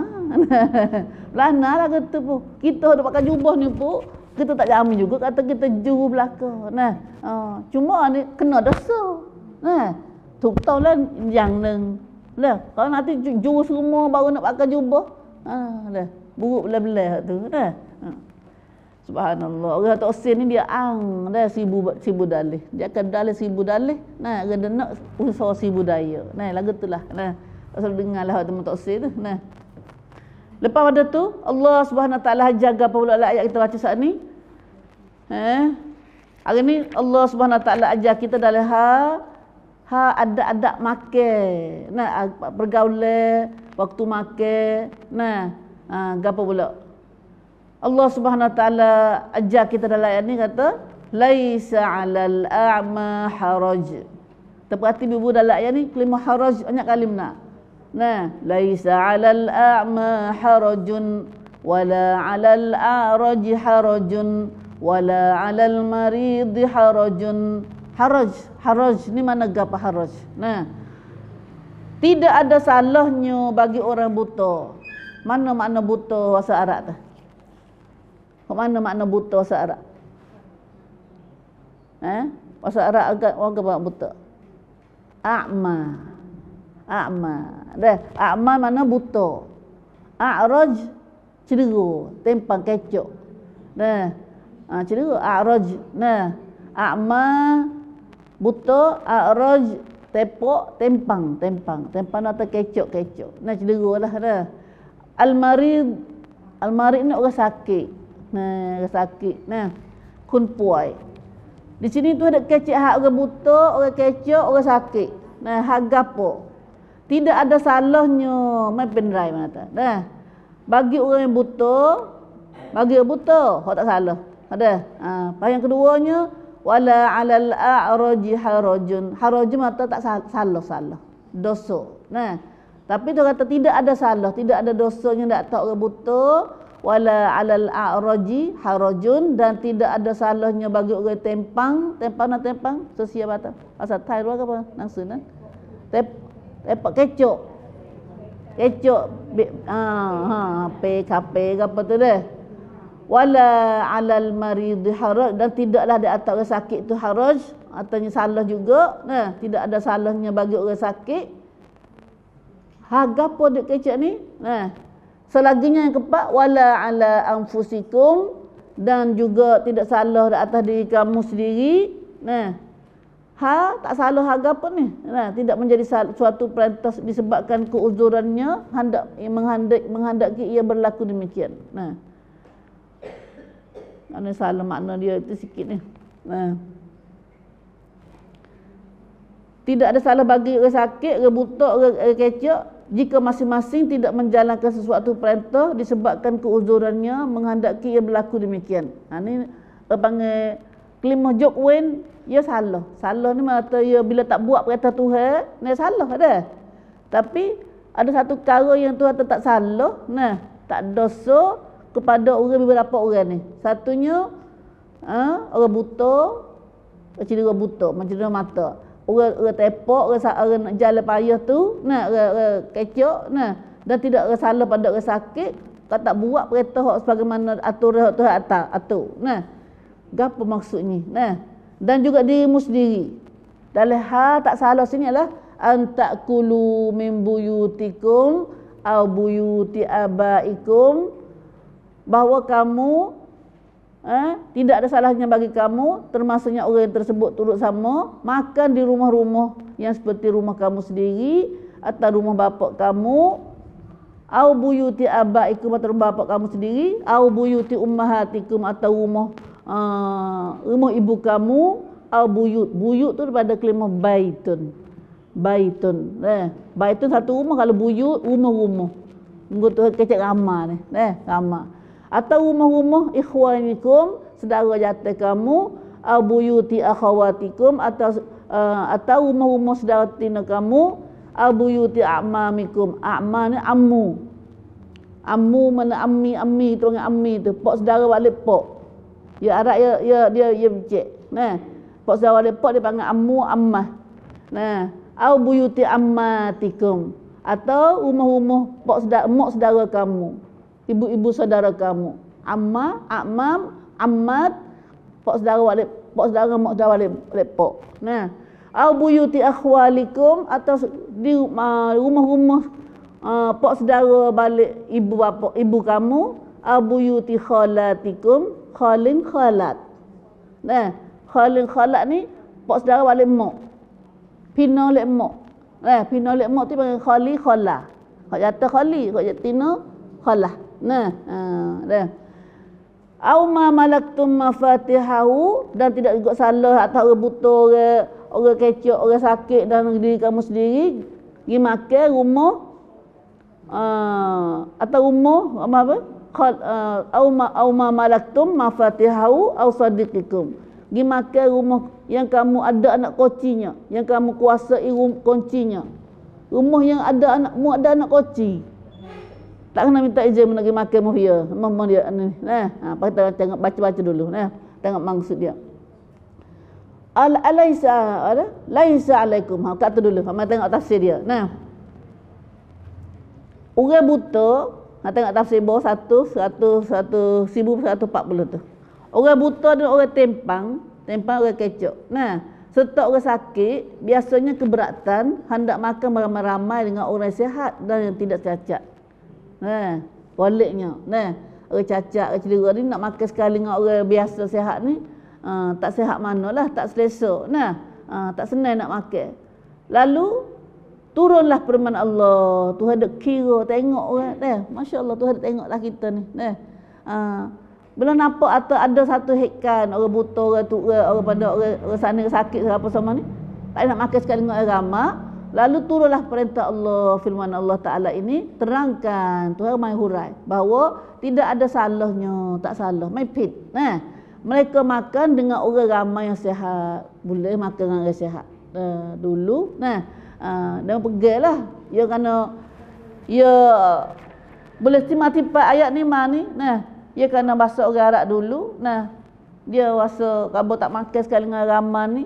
lana lah kata pun. Kita ada pakai jubah ni pun. Kita tak jamin juga kata kita juru belaka. Nah, ha, cuma ni kena dosa. Nah, tuk lah yang neng. Lah, kalau nanti juru semua baru nak pakai jubah. Ha, dah. Buruk belah-belah tu. Dah. Ha. Subhanallah. Orang tak usin ni dia ang dah sibu sibu dalih. Dia akan dalih sibu dalih. Nah, dia nak usaha sibu daya. Nah, lagu tu lah. Nah. Asal dengar lah teman taksir tu. Nah. Lepas pada tu Allah Subhanahu Taala jaga pula ayat kita baca saat ni. Eh? Hari ni Allah Subhanahu Taala ajar kita dalam ha ha ada-ada makan. Nah, pergaulan waktu makan. Nah, ha, gapo pula? Allah Subhanahu Wa Taala ajar kita dalam ayat ni kata laisa 'alal a'ma haraj. Terperhati ibu dalam ayat ni kelima haraj banyak kali nak. Nah, laisa 'alal a'ma harajun wala 'alal a'raj harajun wala 'alal marid harajun. Haraj, haraj ni mana gapa haraj? Nah. Tidak ada salahnya bagi orang buta. Mana makna buta bahasa Arab tu? Mana makna buta bahasa Arab? Eh? Bahasa Arab agak orang apa buta? A'ma. A'ma. Dah, a'ma mana buta. A'raj cedera, tempang kecok. Dah. Ha, cedera a'raj. Nah, a'ma buta, a'raj tepok, tempang, tempang. Tempang atau kecok, kecok. Nah, cedera lah dah. Al-marid Al-marid ni orang sakit. Nah, orang sakit. Nah, kun puai. Di sini tu ada kecik hak orang buta, orang kecok, orang sakit. Nah, hak gapo? Tidak ada salahnya main pendrai mana tak. Dah. Bagi orang yang buta, bagi yang buta, hak tak salah. Ada. Ha, yang keduanya wala 'alal a'raji harajun. Harajun mata tak salah salah. Dosa. Nah. Tapi dia kata tidak ada salah, tidak ada dosanya tak tahu orang buta wala 'alal a'raji harajun dan tidak ada salahnya bagi orang tempang, tempang nak tempang, sosial bata. Asal Thai apa? Nang sunan. Tep Lepak kecok. Kecok. Ha, ha, pe kape apa tu deh. Wala alal marid haraj dan tidaklah di atas orang sakit tu haraj ataunya salah juga. Nah, tidak ada salahnya bagi orang sakit. Harga dek kecok ni? Nah, selaginya yang keempat wala ala anfusikum dan juga tidak salah di atas diri kamu sendiri. Nah, Ha tak salah harga apa ni? Nah, tidak menjadi suatu perintah disebabkan keuzurannya hendak menghendak menghendaki ia berlaku demikian. Nah. Mana salah makna dia itu sikit ni. Nah. Tidak ada salah bagi orang sakit, orang orang, orang kecek jika masing-masing tidak menjalankan sesuatu perintah disebabkan keuzurannya menghendaki ia berlaku demikian. Ha ni panggil kelima jok wen ia salah. Salah ni mata ia bila tak buat perintah Tuhan, ni salah ada. Tapi ada satu cara yang Tuhan tak salah, nah, tak dosa kepada orang beberapa orang ni. Satunya ha, orang buta, orang buta, macam mata orang orang tepok orang, orang nak jalan payah tu orang kecok nah. Dan tidak orang salah pada orang sakit kau tak buat perintah hak sebagaimana aturan tu atas atur nah. Gapo maksudnya nah. Dan juga dirimu sendiri. Dalam hal tak salah sini adalah antakulu min buyutikum au buyuti abaikum bahawa kamu eh, tidak ada salahnya bagi kamu termasuknya orang yang tersebut turut sama makan di rumah-rumah yang seperti rumah kamu sendiri atau rumah bapa kamu. Au buyuti abaikum atau rumah bapa kamu sendiri au buyuti ummahatikum atau rumah uh, rumah ibu kamu. Au buyut buyut tu daripada kelima baitun. Baitun eh. Baitun satu rumah kalau buyut rumah-rumah. Tunggu tu kecek ramah ni. Eh, ramah atau rumah-rumah ikhwanikum saudara jatuh kamu au buyuti akhawatikum atau uh, atau rumah-rumah saudara tina kamu au buyuti a'mamikum. A'ma ni ammu. Ammu mana ammi ammi tu dengan ammi tu. Pak saudara balik pak ya arab ya ya dia ya becek nah pak saudara balik pak dia panggil ammu ammah. Nah au buyuti ammatikum. Atau rumah-rumah pak saudara mak saudara kamu ibu-ibu saudara kamu. Amma amam ammat pak saudara walik pak saudara mak saudara walik lepok nah. Au buyuti akhwalikum atau di rumah-rumah uh, pak saudara balik ibu bapa ibu kamu. Au buyuti khalatikum khalin khalat. Nah khalin khalat ni pak saudara balik mak. Pino lek mak. Eh pino lek mak tu panggil khali khala. Kau jatuh khali kau jatuh tino khalah Nah, ha, dah. Au ma malaktum mafatihahu dan tidak juga salah atau buta orang orang kecok orang sakit dan diri kamu sendiri pergi makan rumah uh, atau rumah apa apa? Qad uh, au ma au ma malaktum mafatihahu au sadiqikum. Pergi makan rumah yang kamu ada anak kocinya yang kamu kuasai kuncinya rumah yang ada anakmu ada anak koci tak kena minta izin nak makan muhya. Memang dia ni. Nah, ha, kita tengok baca-baca dulu. Nah, tengok maksud dia. Al alaisa ada? Laisa alaikum. Ha, kata dulu. Ha, tengok tafsir dia. Nah. Orang buta, ha, tengok tafsir bawah satu, satu, satu, sibu satu empat puluh tu. Orang buta dan orang tempang, tempang orang kecok. Nah, serta orang sakit, biasanya keberatan hendak makan ramai-ramai dengan orang sihat dan yang tidak cacat. Nah, baliknya. Nah, orang cacat, orang cedera ni nak makan sekali dengan orang biasa sehat ni, uh, tak sehat manalah, tak selesa. Nah, uh, tak senang nak makan. Lalu turunlah firman Allah. Tuhan ada kira tengok orang. Nah, masya-Allah Tuhan tengoklah kita ni. Nah. Uh, bila nampak atau ada satu hekan orang buta orang tu orang, orang pada orang, orang sana sakit apa sama ni tak nak makan sekali dengan orang ramah Lalu turunlah perintah Allah firman Allah Taala ini terangkan. Tuhan mai hurai bahawa tidak ada salahnya, tak salah, mai pit. Nah, mereka makan dengan orang ramai yang sehat, boleh makan dengan orang sehat. Uh, dulu nah uh, dan pergilah. Ya kerana ya boleh mati pak ayat ni mana ni nah ya kerana bahasa orang Arab dulu nah dia rasa kalau tak makan sekali dengan ramai ni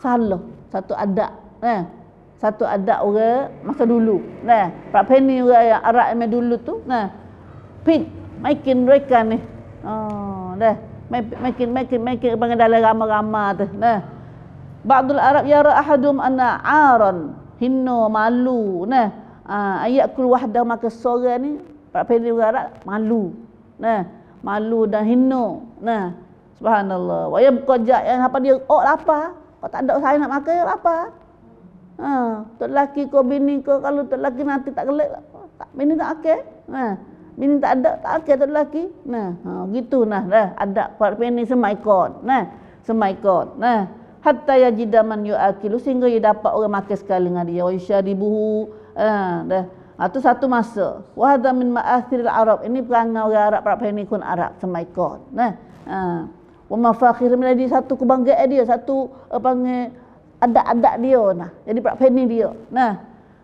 salah. Satu adat nah satu adat orang masa dulu. Nah, Pak Penny orang yang Arab yang dulu tu, nah. Pit makin mereka ni. Oh, dah. Makin makin makin bang dalam ramah-ramah tu. Nah. Ba'dul Arab yara ahadum anna aran hinno malu. Nah. Uh, ayat kul wahdah maka sore ni Pak Penny orang Arab malu. Nah, malu dan hinno. Nah. Subhanallah. Wa yabqa yang apa dia oh lapar. Kau tak ada saya nak makan lapar. Ha, tok laki kau bini kau kalau tok laki nanti tak kelek tak bini tak okey. Ha. Bini tak ada, tak akal tak lelaki. Nah, ha, gitu nah. Dah, ada part ni semaikon. Nah, semaikon. Nah, hatta yajida man yu'akilu sehingga ia dapat orang makan sekali dengan dia. Wa yusharibuhu. Ah, dah. Ha, satu masa. Wa hadha min ma'athiril Arab. Ini perangai orang Arab, part ni kun Arab semaikon. Nah, ha. Wa mafakhir menjadi satu kebanggaan dia, satu apa panggil adat-adat dia nah. Jadi part ni dia. Nah.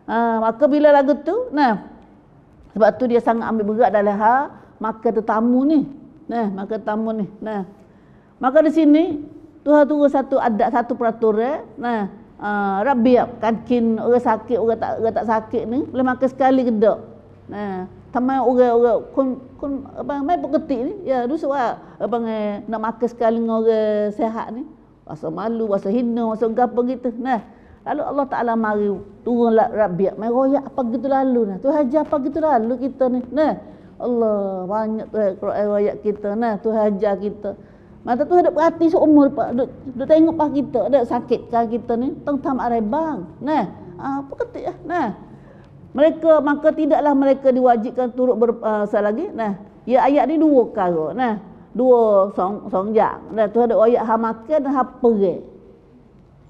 Ha, maka bila lagu tu, nah, sebab tu dia sangat ambil berat dalam hal makan tetamu ni. Nah, makan tetamu ni. Nah. Maka di sini Tuhan turun satu adat satu peraturan. Nah, uh, rabiab kancing orang sakit orang tak orang tak sakit ni boleh makan sekali ke tak. Nah, tamai orang-orang kun kun apa mai ni ya rusuk ah apa nak makan sekali dengan orang sehat ni. Rasa malu, rasa hina, rasa gapo gitu. Nah, Lalu Allah Ta'ala mari turunlah rabiat. Mari royak apa gitu lalu. Nah. Tu hajar apa gitu lalu kita ni. Nah. Allah banyak tu Quran royak kita. Nah. Tu hajar kita. Mata tu ada perhati seumur pak. Duk, duk tengok pak kita. Ada sakit kan kita ni. Tentang arai bang. Nah. Ah, apa kata ya? Nah. Mereka maka tidaklah mereka diwajibkan turut ber uh, lagi. Nah. Ya ayat ni dua kara. Nah. dua สองสองอย่างนะตัวเดออยากหามาเกนตหาเปื่อย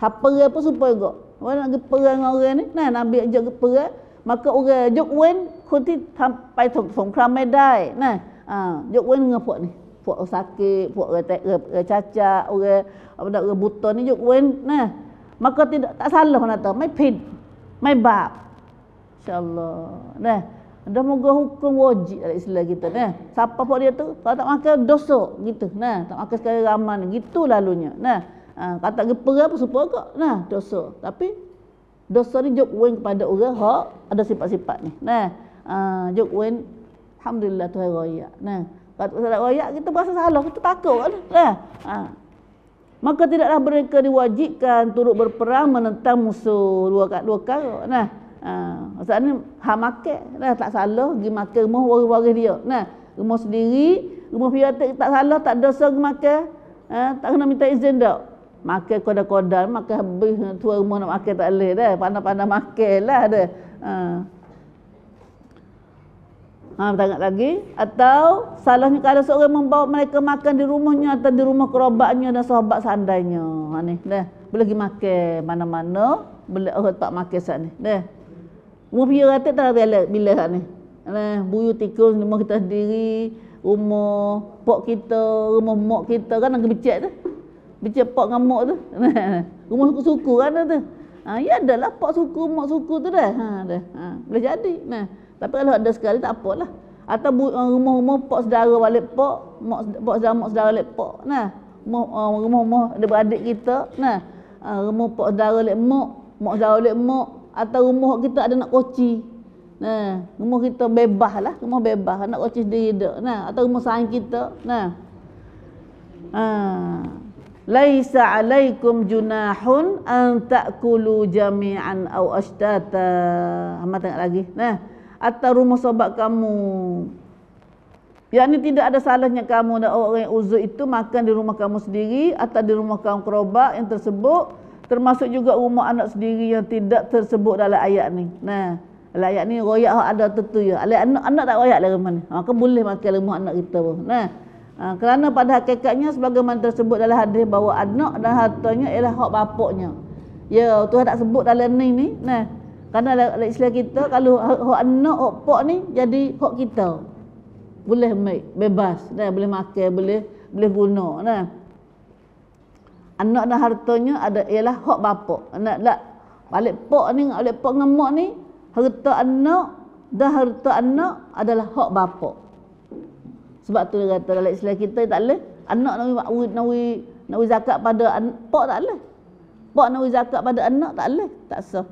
หาเปื่อยปุ๊บสุดเปยก็ว่านั่นคืเปื่อยงอเงนี่นั่นนำเบียจะเปื่อยมันก็โอเคยกเว้นคนที่ทำไปถกสงครามไม่ได้นะอ่ายกเว้นเงือพวกนี้พวกสักเกิพวกเออแต่เอเอชาจาโอเคเอาเออบุตรนี่ยกเว้นนะมันก็ติดตัดสั้นเลยคนนั้นแต่ไม่ผิดไม่บาปอัลลอฮ์นะ dah moga hukum wajib dalam Islam kita nah. Siapa pun dia tu kalau tak makan dosa gitu. Nah, tak makan sekali ramai gitu lalunya. Nah, Ha, kata gepera apa supaya kok. Nah, dosa. Tapi dosa ni jok wen kepada orang hak ada sifat-sifat ni. Nah, uh, jok wen alhamdulillah Tuhan raya. Nah, kata pasal raya kita berasa salah, kita takut kan. Nah, ha. Maka tidaklah mereka diwajibkan turut berperang menentang musuh dua dua kali. Nah, ha. Maksud ni ha makan, nah, tak salah pergi makan rumah waris-waris dia. Nah, rumah sendiri, rumah piatik tak salah, tak dosa pergi makan. Ha, tak kena minta izin dak makan koda-koda makan habis tua rumah nak makan tak boleh dah pandai-pandai makan lah dah ha. Ha, tengok lagi atau salahnya kalau seorang membawa mereka makan di rumahnya atau di rumah kerabatnya dan sahabat sandainya ha, ni dah boleh pergi makan mana-mana boleh orang tak makan sat ni dah rumah pia rata tak ada bila sat ni nah buyu tikus rumah kita sendiri rumah pok kita rumah mak kita kan nak becek tu Bincang pak dengan mak tu. Rumah suku-suku kan tu. Ha, ya adalah pak suku, mak suku tu dah. Ha, dah. Ha, boleh jadi. Nah. Tapi kalau ada sekali tak apalah. Atau uh, rumah-rumah pak saudara balik pak, mak pak saudara mak saudara balik pak. Nah. Uh, rumah-rumah ada beradik kita. Nah. Uh, rumah pak saudara balik mak, mak saudara balik mak. Atau rumah kita ada nak koci. Nah, rumah kita bebas lah, rumah bebas, nak koci sendiri dak. Nah, atau rumah sayang kita. Nah. Ha laisa alaikum junahun an ta'kulu jami'an aw ashtata hamba tengok lagi nah atau rumah sobat kamu yang ini tidak ada salahnya kamu dan orang yang uzur itu makan di rumah kamu sendiri atau di rumah kamu kerabat yang tersebut termasuk juga rumah anak sendiri yang tidak tersebut dalam ayat ni nah dalam ayat ni royak ada tentu ya anak anak tak royak dalam rumah ni maka boleh makan rumah anak kita pun nah Ha, kerana pada hakikatnya sebagaimana tersebut dalam hadis bahawa anak dan hartanya ialah hak bapaknya. Ya, Tuhan tak sebut dalam ni ni. Nah, kerana dalam Islam kita kalau hak anak hak pak ni jadi hak kita. Boleh make, bebas, nah, boleh makan, boleh boleh guna, nah. Anak dan hartanya ada ialah hak bapak. Anak tak balik pak ni, balik pak dengan mak ni, harta anak dan harta anak adalah hak bapak. Sebab tu dia kata dalam Islam kita tak boleh anak nawi nawi nawi zakat pada pak tak boleh. Pak nawi zakat pada anak tak boleh, tak sah.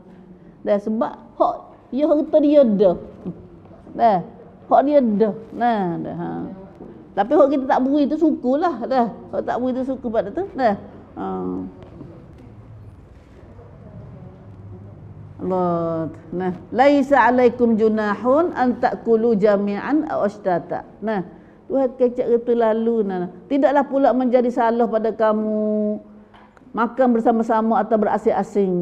Dah sebab hak ya harta dia dah. Dah. Hak dia dah. Nah, dah. Ha. Tapi hak kita tak beri tu sukulah dah. Hak tak beri tu suku pada tu. Dah. Allah. Nah, laisa alaikum junahun an ta'kulu jami'an aw ashtata. Nah. Tuhan kecek itu lalu nana. Tidaklah pula menjadi salah pada kamu makan bersama-sama atau berasing-asing.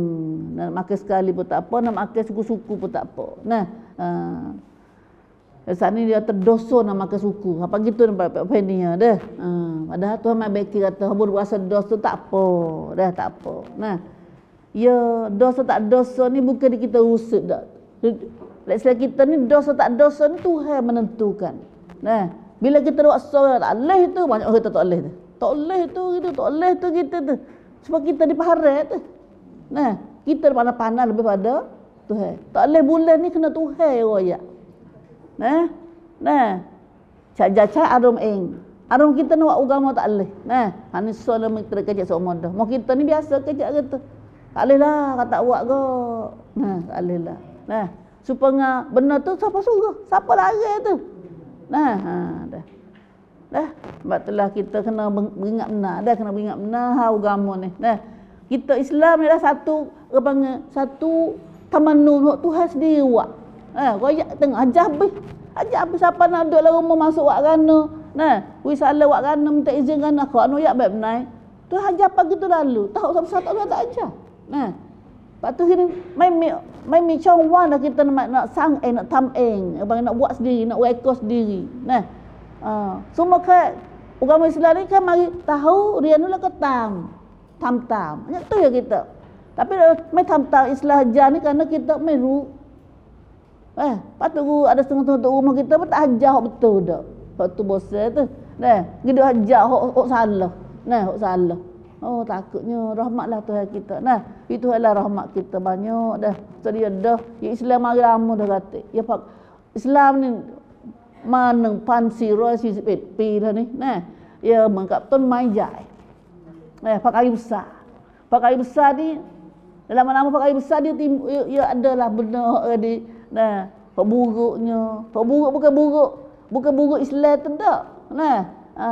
Nah, makan sekali pun tak apa, nak makan suku-suku pun tak apa. Nah, uh, Saat ni dia terdosa nak makan suku. Apa gitu nampak apa ni ya dah. Ha, padahal Tuhan mai baik kata hamba berasa dosa tak apa. Dah tak apa. Nah. Ya dosa tak dosa ni bukan kita usut dak. Let's kita ni dosa tak dosa ni Tuhan menentukan. Nah, bila kita buat solat tak leh tu banyak orang tak leh tu. Tak leh tu gitu, tak leh tu gitu tu. Sebab kita di paharat tu. Nah, kita pandai-pandai lebih pada Tuhan. Tak leh bulan ni kena Tuhan royak. Nah. Nah. Cak jaca arum eng. Arum kita nak agama tak leh. Nah, ani sono mitra kerja semua dah. Mau kita ni biasa kerja gitu. Tak leh lah kata buat go. Nah, tak leh lah. Nah, supaya benar tu siapa suruh? Siapa lari tu? Nah, ha, dah. Dah, sebab itulah kita kena beringat benar. Dah kena beringat benar ha agama ni. Dah. Kita Islam ni dah satu apa? Satu tamanun Tuhan sendiri buat. Ha, royak tengah ajar habis. Ajar habis siapa nak duduk dalam rumah masuk wak rana. Nah, wi salah wak rana minta izin rana kau anu yak baik benai. Tu ajar pagi tu lalu. Tahu siapa satu tak tak ajar. Nah. Lepas tu kini mai mi mai mi chong wan dah kita nak nak sang eh nak tam eng, abang nak buat sendiri, nak rekod sendiri. Nah. Ha, semua ke agama Islam ni kan mari tahu dia nu lah ke tam. Tam tam. Hanya tu ya kita. Tapi mai tam tam Islam jan ni kerana kita mai Eh, patut ada setengah-setengah rumah kita pun tak ajar betul dak. Waktu bosan tu. Nah, kita ajar hok hok salah. Nah, hok salah. Oh, takutnya rahmatlah Tuhan kita. Nah, itu adalah rahmat kita banyak dah. Sedia dah. Ya Islam mari lama dah kata. Ya pak Islam ni mana pansi roy si sepet pi dah ni. Nah, ya mengkap ton mai jai. Eh, pak besar. Pak besar ni dalam nama pak besar dia ya, adalah benar uh, di Nah, pak buruknya. Pak buruk bukan buruk. Bukan buruk Islam tu tak. Nah, ha.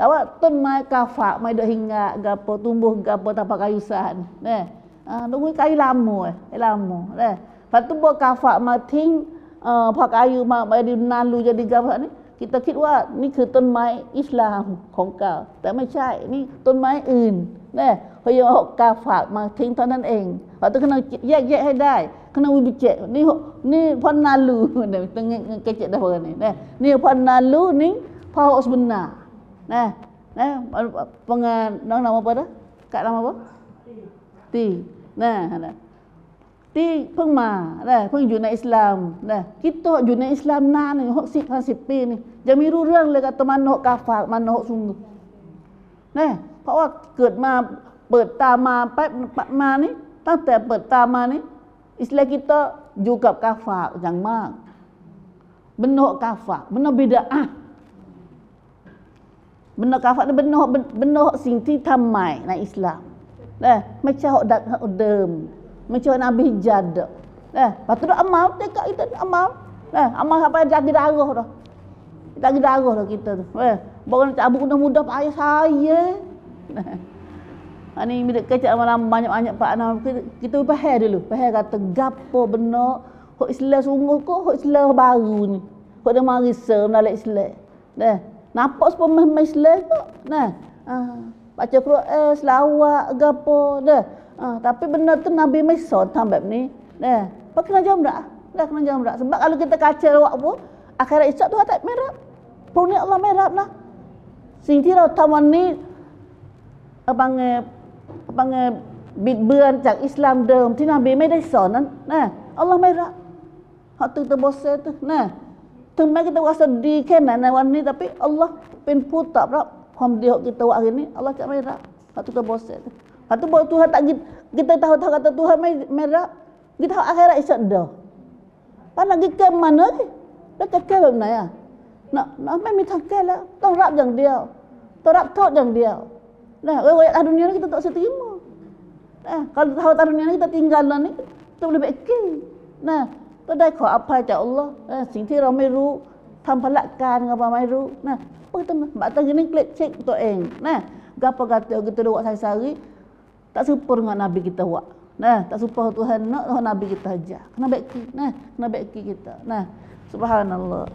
Awak tun mai kafak, mai dah hingga gapo tumbuh gapo tanpa kayu san. Nah. Ha, nunggu kayu lama eh. Kayu lama. Nah. Lepas tu buat kafak mai ting uh, pak kayu mai mai di nalu jadi gapo ni. Kita kit wa ni ke tun mai Islam ของเก่าแต่ไม่ใช่นี่ต้นไม้อื่นนะ พราะยัโยกกาฝากมาทิ้งเท่านั้นเองเราต้องนแยกแยกให้ได้ขณะวิเจนี่นี่พอนาลูเนี่ยต้องเกจได้เพื่เนนี่เนี่ยพอนาลูนี่พาอุสบุนนานี่ะนี่ยพงานน้องนามาอะไรนะกะนามอะตีตีนะนะตีเพิ่งมาเนี่ยเพิ่งอยู่ในอิสลามเนี่ยคิดตัวอยู่ในอิสลามนานเลยหกสิบห้าสิบปีนี่ยังไม่รู้เรื่องเลยกับตมันหกกาฝากมันหกซุนี่ยเพราะว่าเกิดมา เปิดตามาแป๊บมานี่ตั้งแต่เปิดตามานี่ Islam kita juga kafak yang mak. Benar kafak, benar bid'ah. Benar kafak ni benar benar sing ti tamai na Islam. Dah, macam hok dak hok dem. Macam Nabi jad. Dah, patu dak amal dekat kita amal. Dah, amal apa jaga darah dah. Jaga darah dah kita tu. Eh, baru nak cabut mudah-mudah payah saya. Ha ni bila kecak malam banyak-banyak pak ana kita, faham dulu. Faham kata gapo benar hok Islam sungguh ko hok Islam baru ni. Hok dia mari ser dalam Islam. Dah. Nampak sepemah Islam ko. Nah. Ha. Baca Quran, selawat gapo dah. Ha. tapi benar tu Nabi Musa tambah ni. Dah. Pak kena jawab dak? Dah kena jawab dak. Sebab kalau kita kaca awak pun akhirat Isa tu tak merah. Punya Allah merah lah. Sing tira taman ni abang panggil bidbuan cak Islam dem ti nabi mai dai son nan nah Allah mai ra. Hak tu terbose tu nah. Tu mai kita rasa di kenan wan ni tapi Allah pen putak ra. Hom dia kita wak hari ni Allah mai ra. Hak tu terbose tu. Hak tu buat Tuhan tak kita tahu tahu kata Tuhan ra. Kita tahu akhirat isyak dah. Pan lagi ke mana ni? Dah ke ke mana ya? Nak nak mai mi tak ke lah. Tong rap yang dia. Tong rap tot yang dia Nah, riwayat ahli dunia ni kita tak bisa terima. Nah, kalau tahu ahli dunia ni kita tinggal lah ni, kita boleh baik Nah, tu dah kau apa cak Allah. Nah, sing ti ra mai ru, tham palakan ngapa mai ru. Nah, apa tu mak tang ni klik cek tu eng. Nah, gapo kata kita buat sehari-hari tak serupa dengan nabi kita buat. Nah, tak serupa Tuhan nak Tuhan nabi kita aja. Kena baik Nah, kena baik kita. Nah, subhanallah.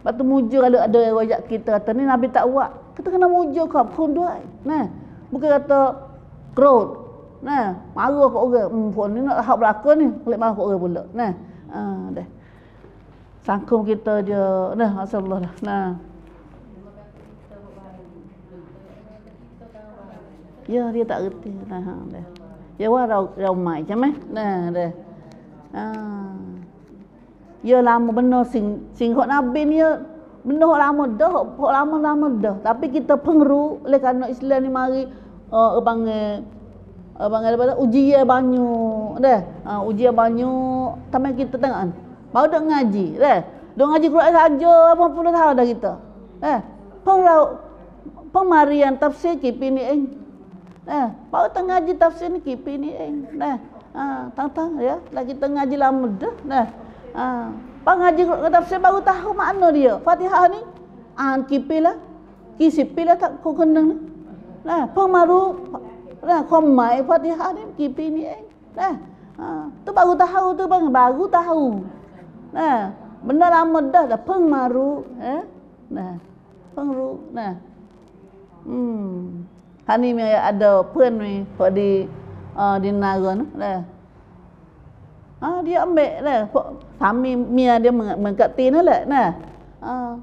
Lepas tu muja kalau ada wajak kita kata ni Nabi tak buat. Kita kena muja kau pun duai. Nah, bukan kata crowd. Nah, marah kau orang. Hmm, pun ni nak hak belakang ni. Kulit marah kau orang pula. Nah, ah, dah. sangkum kita dia nah masyaallah nah Ya dia tak reti nah ha dah. Ya wa rau rau mai macam eh. Nah dah. Ha. Ya lama benar sing sing hok nabi ni ya benar lama dah hok lama lama dah. Tapi kita pengeru oleh kerana Islam ni mari uh, panggil uh, panggil apa ujian banyak dah. Ha, ujian banyak tapi kita tengok kan. Baru dak ngaji dah. Dak ngaji Quran saja apa pun tahu dah kita. Eh, pengrau pemarian tafsir kipi ni eh Eh, baru tengah ngaji tafsir ni kipi ni eh. Nah. Ha, tang-tang ya. Lagi tengah ngaji lama dah. Nah. Ha, pak ngaji tafsir baru tahu makna dia. Fatihah ni an kipi lah. Kisipi lah tak kau kena. Nah, pemaru nah komai Fatihah ni kipi ni eh. Nah. Ha, tu baru tahu tu bang, baru tahu. Nah, benda lama dah dah pemaru eh. Nah. Pengru. Nah. Hmm. Hani mi ada pun mi kok di uh, di dah. Ah dia ambil dah. Sami mia dia mengkat tin lah nah. Ah.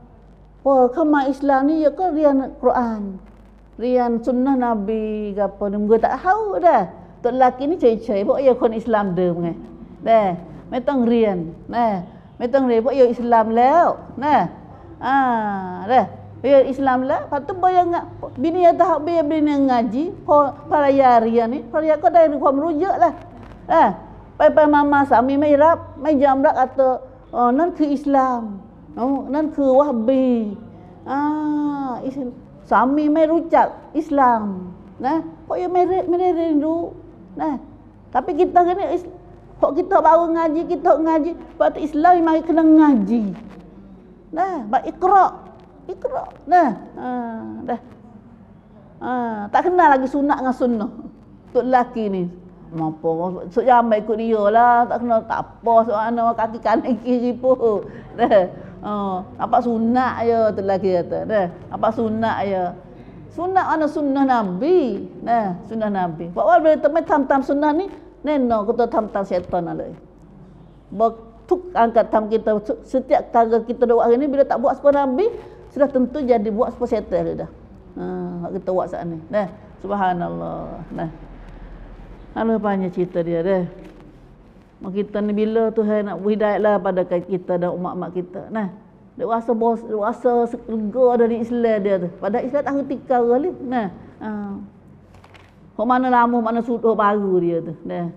Wah, kama Islam ni ya kan rian Quran. Rian sunnah Nabi gapo ni gua tak tahu dah. Tok lelaki ni cai-cai pok ya kon Islam de mengai. Dah. Metong rian. Nah. Metong rian pok ya Islam leo. Nah. Ah, dah. Ya Islam lah. Lepas tu bayang bini yang tak biar bini yang ngaji. Para yari ni. Para yari kau dari kau merujuk lah. Eh. Pai-pai mama sami mai rap. Mai jamrak atau. Oh, nan ke Islam. Oh, nan ke wahbi. Ah, Islam. Sami mai rucak Islam. Nah, kok ya mai mai rindu. Nah. Tapi kita ni kok kita baru ngaji, kita ngaji. Sebab Islam mai kena ngaji. Nah, bak ikra' Ikra. Dah. Ha, dah. Ha, tak kenal lagi sunat dengan sunnah. Tok lelaki ni. Apa sok jam ikut dia lah. Tak kenal tak apa sok ana kaki kanan kiri pun. Dah. Ha, apa sunat ya tok lelaki kata. Dah. Apa sunat ya. Sunat mana sunnah Nabi. Nah, sunnah Nabi. Bawa boleh temui tam-tam sunnah ni. Neno kita tam-tam syaitan alai. Tuk angkat tam kita setiap kali kita doa hari ni bila tak buat seperti Nabi sudah tentu jadi buat sepuluh setel dah. Ha, kita buat saat ni. Dah. Subhanallah. Nah. Lalu banyak cerita dia dah. Mak kita ni bila Tuhan nak hidayat lah pada kita dan umat-umat kita. Nah. Dia rasa bos, dia rasa lega dari Islam dia tu. Pada Islam tahu tiga kali. Nah. Ha. Kok mana lama, mana sudah baru dia tu. Nah.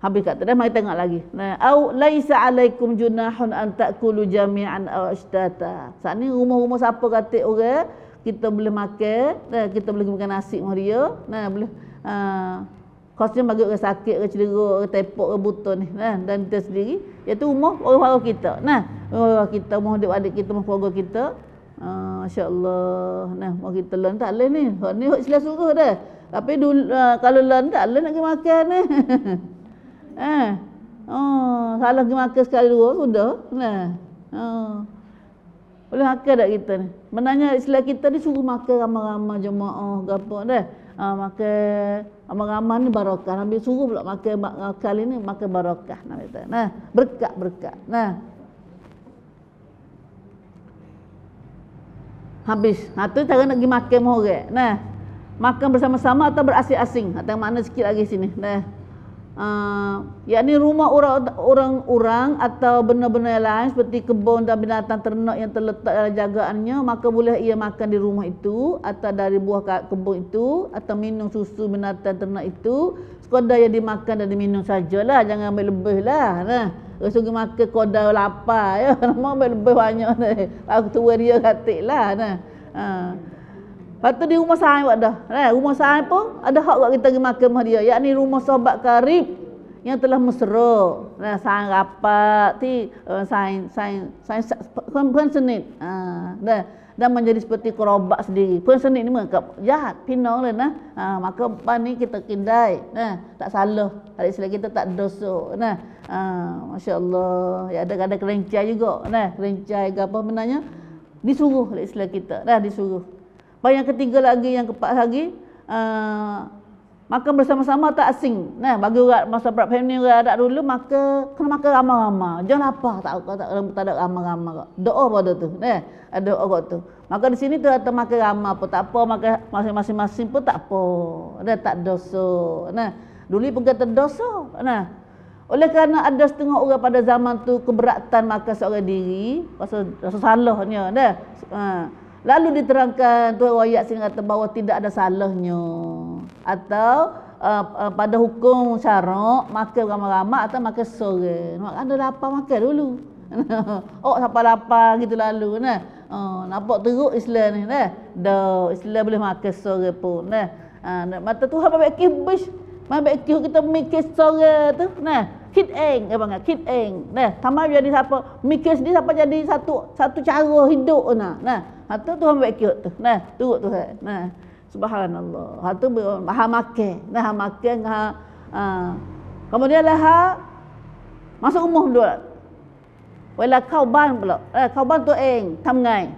Habis kata dah mari tengok lagi. Nah, au laisa alaikum junahun an ta'kulu jami'an aw ashtata. Saat ni rumah-rumah siapa kata orang kita boleh makan, nah, kita boleh makan nasi dengan dia, nah boleh uh, kosnya bagi orang sakit, orang cedera, orang tepok, orang buta ni, nah dan kita sendiri, iaitu rumah orang-orang kita. Nah, orang kita, rumah adik-adik kita, rumah keluarga kita. Uh, Masya-Allah. Nah, mau kita learn tak leh ni. Ni hok sila suruh dah. Tapi dulu, uh, kalau learn tak leh nak pergi makan ni. Eh. Oh, salah pergi makan sekali dua sudah. Nah. Oh. Boleh makan tak kita ni? Menanya Islam kita ni suruh makan ramai-ramai jemaah gapo dah. Ha, makan ramai-ramai ni barakah. Nabi suruh pula makan kali ni makan barakah Nabi kata. Nah, berkat berkat. Nah. Habis. Ha tu cara nak pergi makan orang. Nah. Makan bersama-sama atau berasing-asing. Atau mana sikit lagi sini. Nah. Uh, yakni rumah orang-orang atau benda-benda lain seperti kebun dan binatang ternak yang terletak dalam jagaannya maka boleh ia makan di rumah itu atau dari buah kebun itu atau minum susu binatang ternak itu. Sekadar yang dimakan dan diminum sajalah jangan ambil lebih lah nah Rasul makan kodar lapar ya. Nama ambil lebih banyak ni. Aku tua dia katik lah nah. Uh. Lepas tu di rumah saya buat dah. Eh, rumah saya pun ada hak buat kita pergi makan rumah dia. Yakni rumah sahabat karib yang telah mesra. Nah, saya rapat ti uh, saya saya saya senit. Ha, dah dan menjadi seperti kerobat sendiri. Pun senit ni mereka jahat, pinong lah nah. Ha, maka pan ni kita kindai. Nah, tak salah. Hari Islam kita tak dosa. Nah, ha, masya-Allah. Ya ada ada kerencai juga. Nah, kerencai apa benarnya? Disuruh oleh Islam kita. Dah disuruh. Baik yang ketiga lagi, yang keempat lagi, uh, makan bersama-sama tak asing. Nah, bagi orang masa berat family orang ada dulu maka kena makan ramai-ramai. Jangan apa tak tak tak, tak ada ramai-ramai. Doa pada tu. Nah, ada orang tu. Maka di sini tu ada makan ramai apa tak apa makan masing-masing pun tak apa. Ada tak dosa. Nah, dulu pun kata dosa. Nah, oleh kerana ada setengah orang pada zaman tu keberatan makan seorang diri, rasa rasa salahnya dah. Ha. Lalu diterangkan tu ayat sini kata bahawa tidak ada salahnya atau uh, uh, pada hukum syarak makan ramai-ramai atau makan sore. Mak ada lapar makan dulu. oh siapa lapar gitu lalu nah. Oh, nampak teruk Islam ni nah. Dah Islam boleh makan sore pun nah. Ha, mata Tuhan baik kibis. Baik kita mikir sore tu nah. Kit eng, eh bang, kit eng. Nah, tambah jadi siapa? Mikir sendiri siapa jadi satu satu cara hidup nah. Nah, hatu Tuhan baik tu. Nah, turut Tuhan. Nah. Subhanallah. Ha tu ha makan. Nah makan ha. Kemudian lah masuk rumah dulu. Wala kau ban pula. Eh kau ban tu eng tam ngai.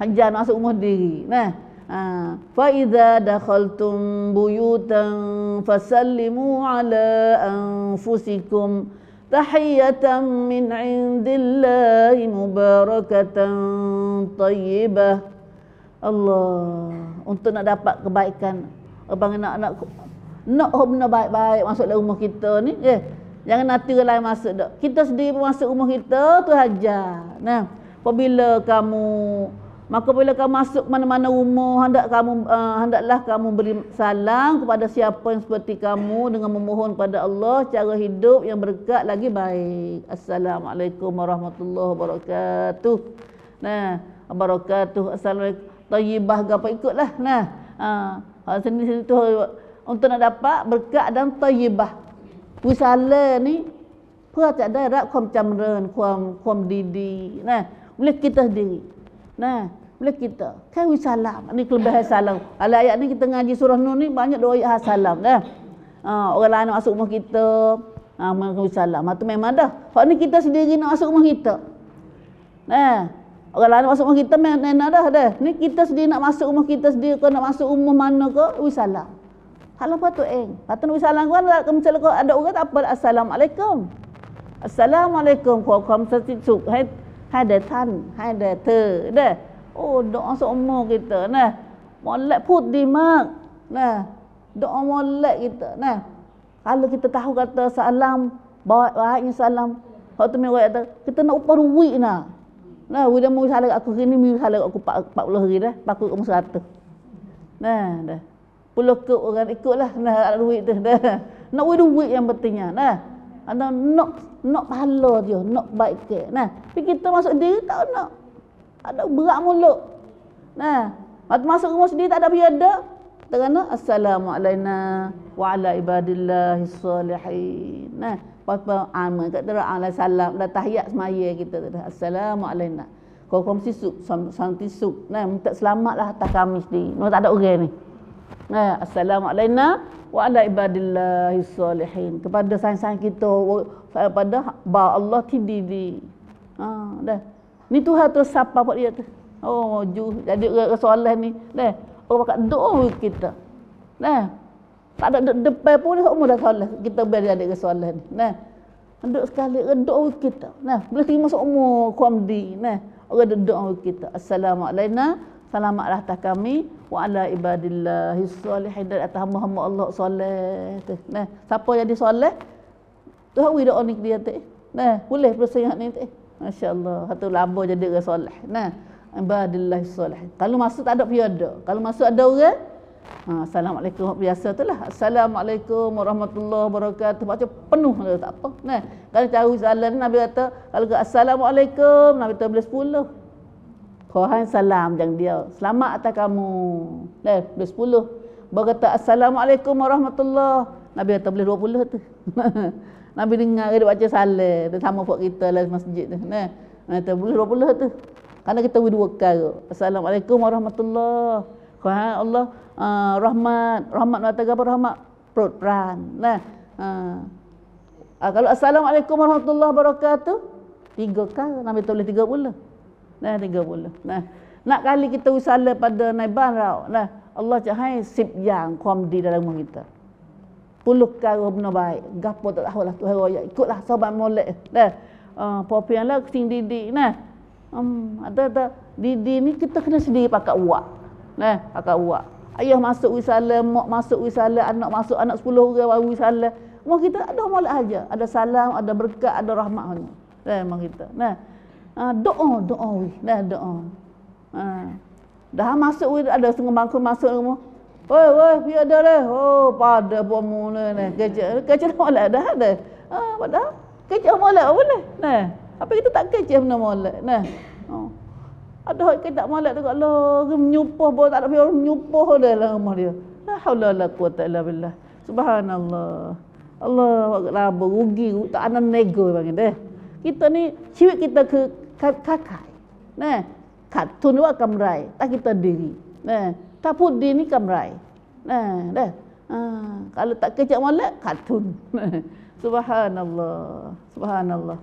Hanjar masuk rumah diri. Nah. Ha. Fa idza dakhaltum buyutan fasallimu ala anfusikum tahiyatan min indillahi mubarakatan tayyibah. Allah untuk nak dapat kebaikan. Abang nak nak nak benda baik-baik masuk dalam rumah kita ni eh. Jangan nanti orang lain masuk dak kita sendiri masuk rumah kita tu hajar. Nah apabila kamu maka bila kamu masuk mana-mana rumah hendak kamu uh, hendaklah kamu beri salam kepada siapa yang seperti kamu dengan memohon kepada Allah cara hidup yang berkat lagi baik assalamualaikum warahmatullahi wabarakatuh nah wabarakatuh assalamualaikum tayyibah ke apa ikutlah nah ha sini sini tu untuk nak dapat berkat dan tayyibah wisala ni เพื่อจะได้รับความจำเริญความความดีๆนะ boleh kita sendiri nah boleh kita kan wisalam ni kelebihan salam ala ayat ni kita ngaji surah nur ni banyak doa ayat salam dah ha, orang lain nak masuk rumah kita ha, wisalam ha, tu memang dah hak ni kita sendiri nak masuk rumah kita nah Orang lain masuk rumah kita nena dah dah. Ni kita sendiri nak masuk rumah kita sendiri kau nak masuk rumah mana ke? Wisalam. Kalau apa tu eng? Patut wisalam kau nak misalnya kau ada orang tak apa assalamualaikum. Assalamualaikum kau kau mesti cuk. Hai hai dah tan, hai dah te. Dah. Oh doa semua kita nah. Molek put di mak. Nah. Doa molek kita nah. Kalau kita tahu kata salam baik baiknya salam. Kau tu mai kata kita nak upah duit nah. Nah, bila mu salah aku kini mu salah aku 40 hari dah, paku kamu 100. Nah, dah. Puluh ke orang ikutlah nah duit tu dah. Nak duit yang pentingnya. Nah. Ada nak nak pahala dia, nak baik ke. Nah, tapi kita masuk diri tak nak. Ada berat mulut. Nah, waktu masuk rumah sendiri tak ada biada. Kerana assalamualaikum wa ala ibadillahis salihin. Nah, apa amal kat dera ala salam. Dah tahiyat semaya kita dah. Assalamualaikum kau kau mesti suk santi suk. Nah minta selamatlah atas kami sendiri. No tak ada orang ni. Nah assalamualaikum wa ala ibadillah salihin. Kepada sayang-sayang kita pada ba Allah tidi di ha dah ni Tuhan tu siapa buat dia tu oh ju jadi soalan ni dah oh pakai doa kita nah tak ada depan pun dia semua dah solat. Kita biar ada solat ni. Nah. Duduk sekali reduk kita. Nah, boleh terima semua kuamdi. Nah, orang duduk kita. Assalamualaikum. Selamatlah atas kami wa ala ibadillahi salihin dan atas hamba-hamba Allah soleh. Nah, siapa jadi soleh? Tu hawi doa ni dia tu. Nah, boleh persihat ni tu. Masya-Allah. Satu labo jadi orang soleh. Nah, ibadillahi salihin. Kalau masuk tak ada piada. Kalau masuk ada orang, Ha, Assalamualaikum biasa tu lah. Assalamualaikum warahmatullahi wabarakatuh. Baca penuh lah, tak apa. Nah, kalau tahu salam Nabi kata, kalau ke Assalamualaikum, Nabi kata boleh sepuluh. Tuhan salam jangan dia. Selamat atas kamu. Nah, boleh sepuluh. Baru kata Assalamualaikum warahmatullahi Nabi kata boleh dua puluh tu. Nabi dengar dia baca salam. Dia sama buat kita lah masjid tu. Nah, kata boleh dua puluh tu. Karena kita dua kali. Assalamualaikum warahmatullahi Tuhan Allah uh, rahmat, rahmat mata apa rahmat perut peran. Nah. Uh, uh, kalau assalamualaikum warahmatullahi wabarakatuh tiga kali Nabi tu boleh tiga puluh. Nah, tiga puluh. Nah, nak kali kita usala pada naiban rau. Nah, Allah cahai sip yang kuam di dalam rumah kita. Puluh kara benda baik. Gapo tak tahu lah Tuhan raya. Ikutlah sahabat molek. Dah. Uh, Popi yang lah keting didik. Nah. Um, ada ada didi ni kita kena sendiri pakai uak. Nah, pakai uak. Ayah masuk wisala, mak masuk wisala, anak masuk, anak sepuluh orang baru wisala. Mak kita ada molek aja. Ada salam, ada berkat, ada rahmat. Nah, mak kita. Nah. Uh, doa, doa. Nah, doa. Uh. Dah masuk ada setengah bangku masuk rumah. Oi, oi, pi ada dah. Oh, pada pun mula ni. Kecil, kecil molek dah ada. Ah, pada. Kecil molek boleh. Nah. Apa kita tak kecil benda molek. Nah. Oh. Ada hak kita molek tu Allah, menyupuh bawa tak ada biar menyupuh dah lah rumah dia. La haula la quwata illa billah. Subhanallah. Allah laba rugi tak ada nego bang deh. Kita ni ciwik kita ke kakai. Nah, katun wa kamrai, tak kita diri. Nah, Taput dia ni kamrai. Nah, dah. Ha, kalau tak kecak molek, katun. Subhanallah. Subhanallah.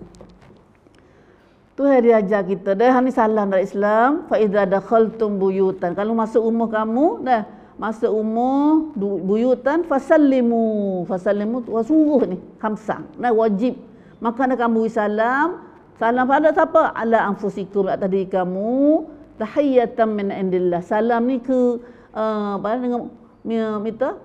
Tuhan dia ajar kita dah ni salam dari Islam fa idza dakhaltum buyutan kalau masuk rumah kamu dah masuk rumah buyutan fasallimu fasallimu suruh ni khamsang nah wajib maka nak kamu salam salam pada siapa ala anfusikum atas diri kamu tahiyatan min indillah. Salam ni ke uh, apa dengan minta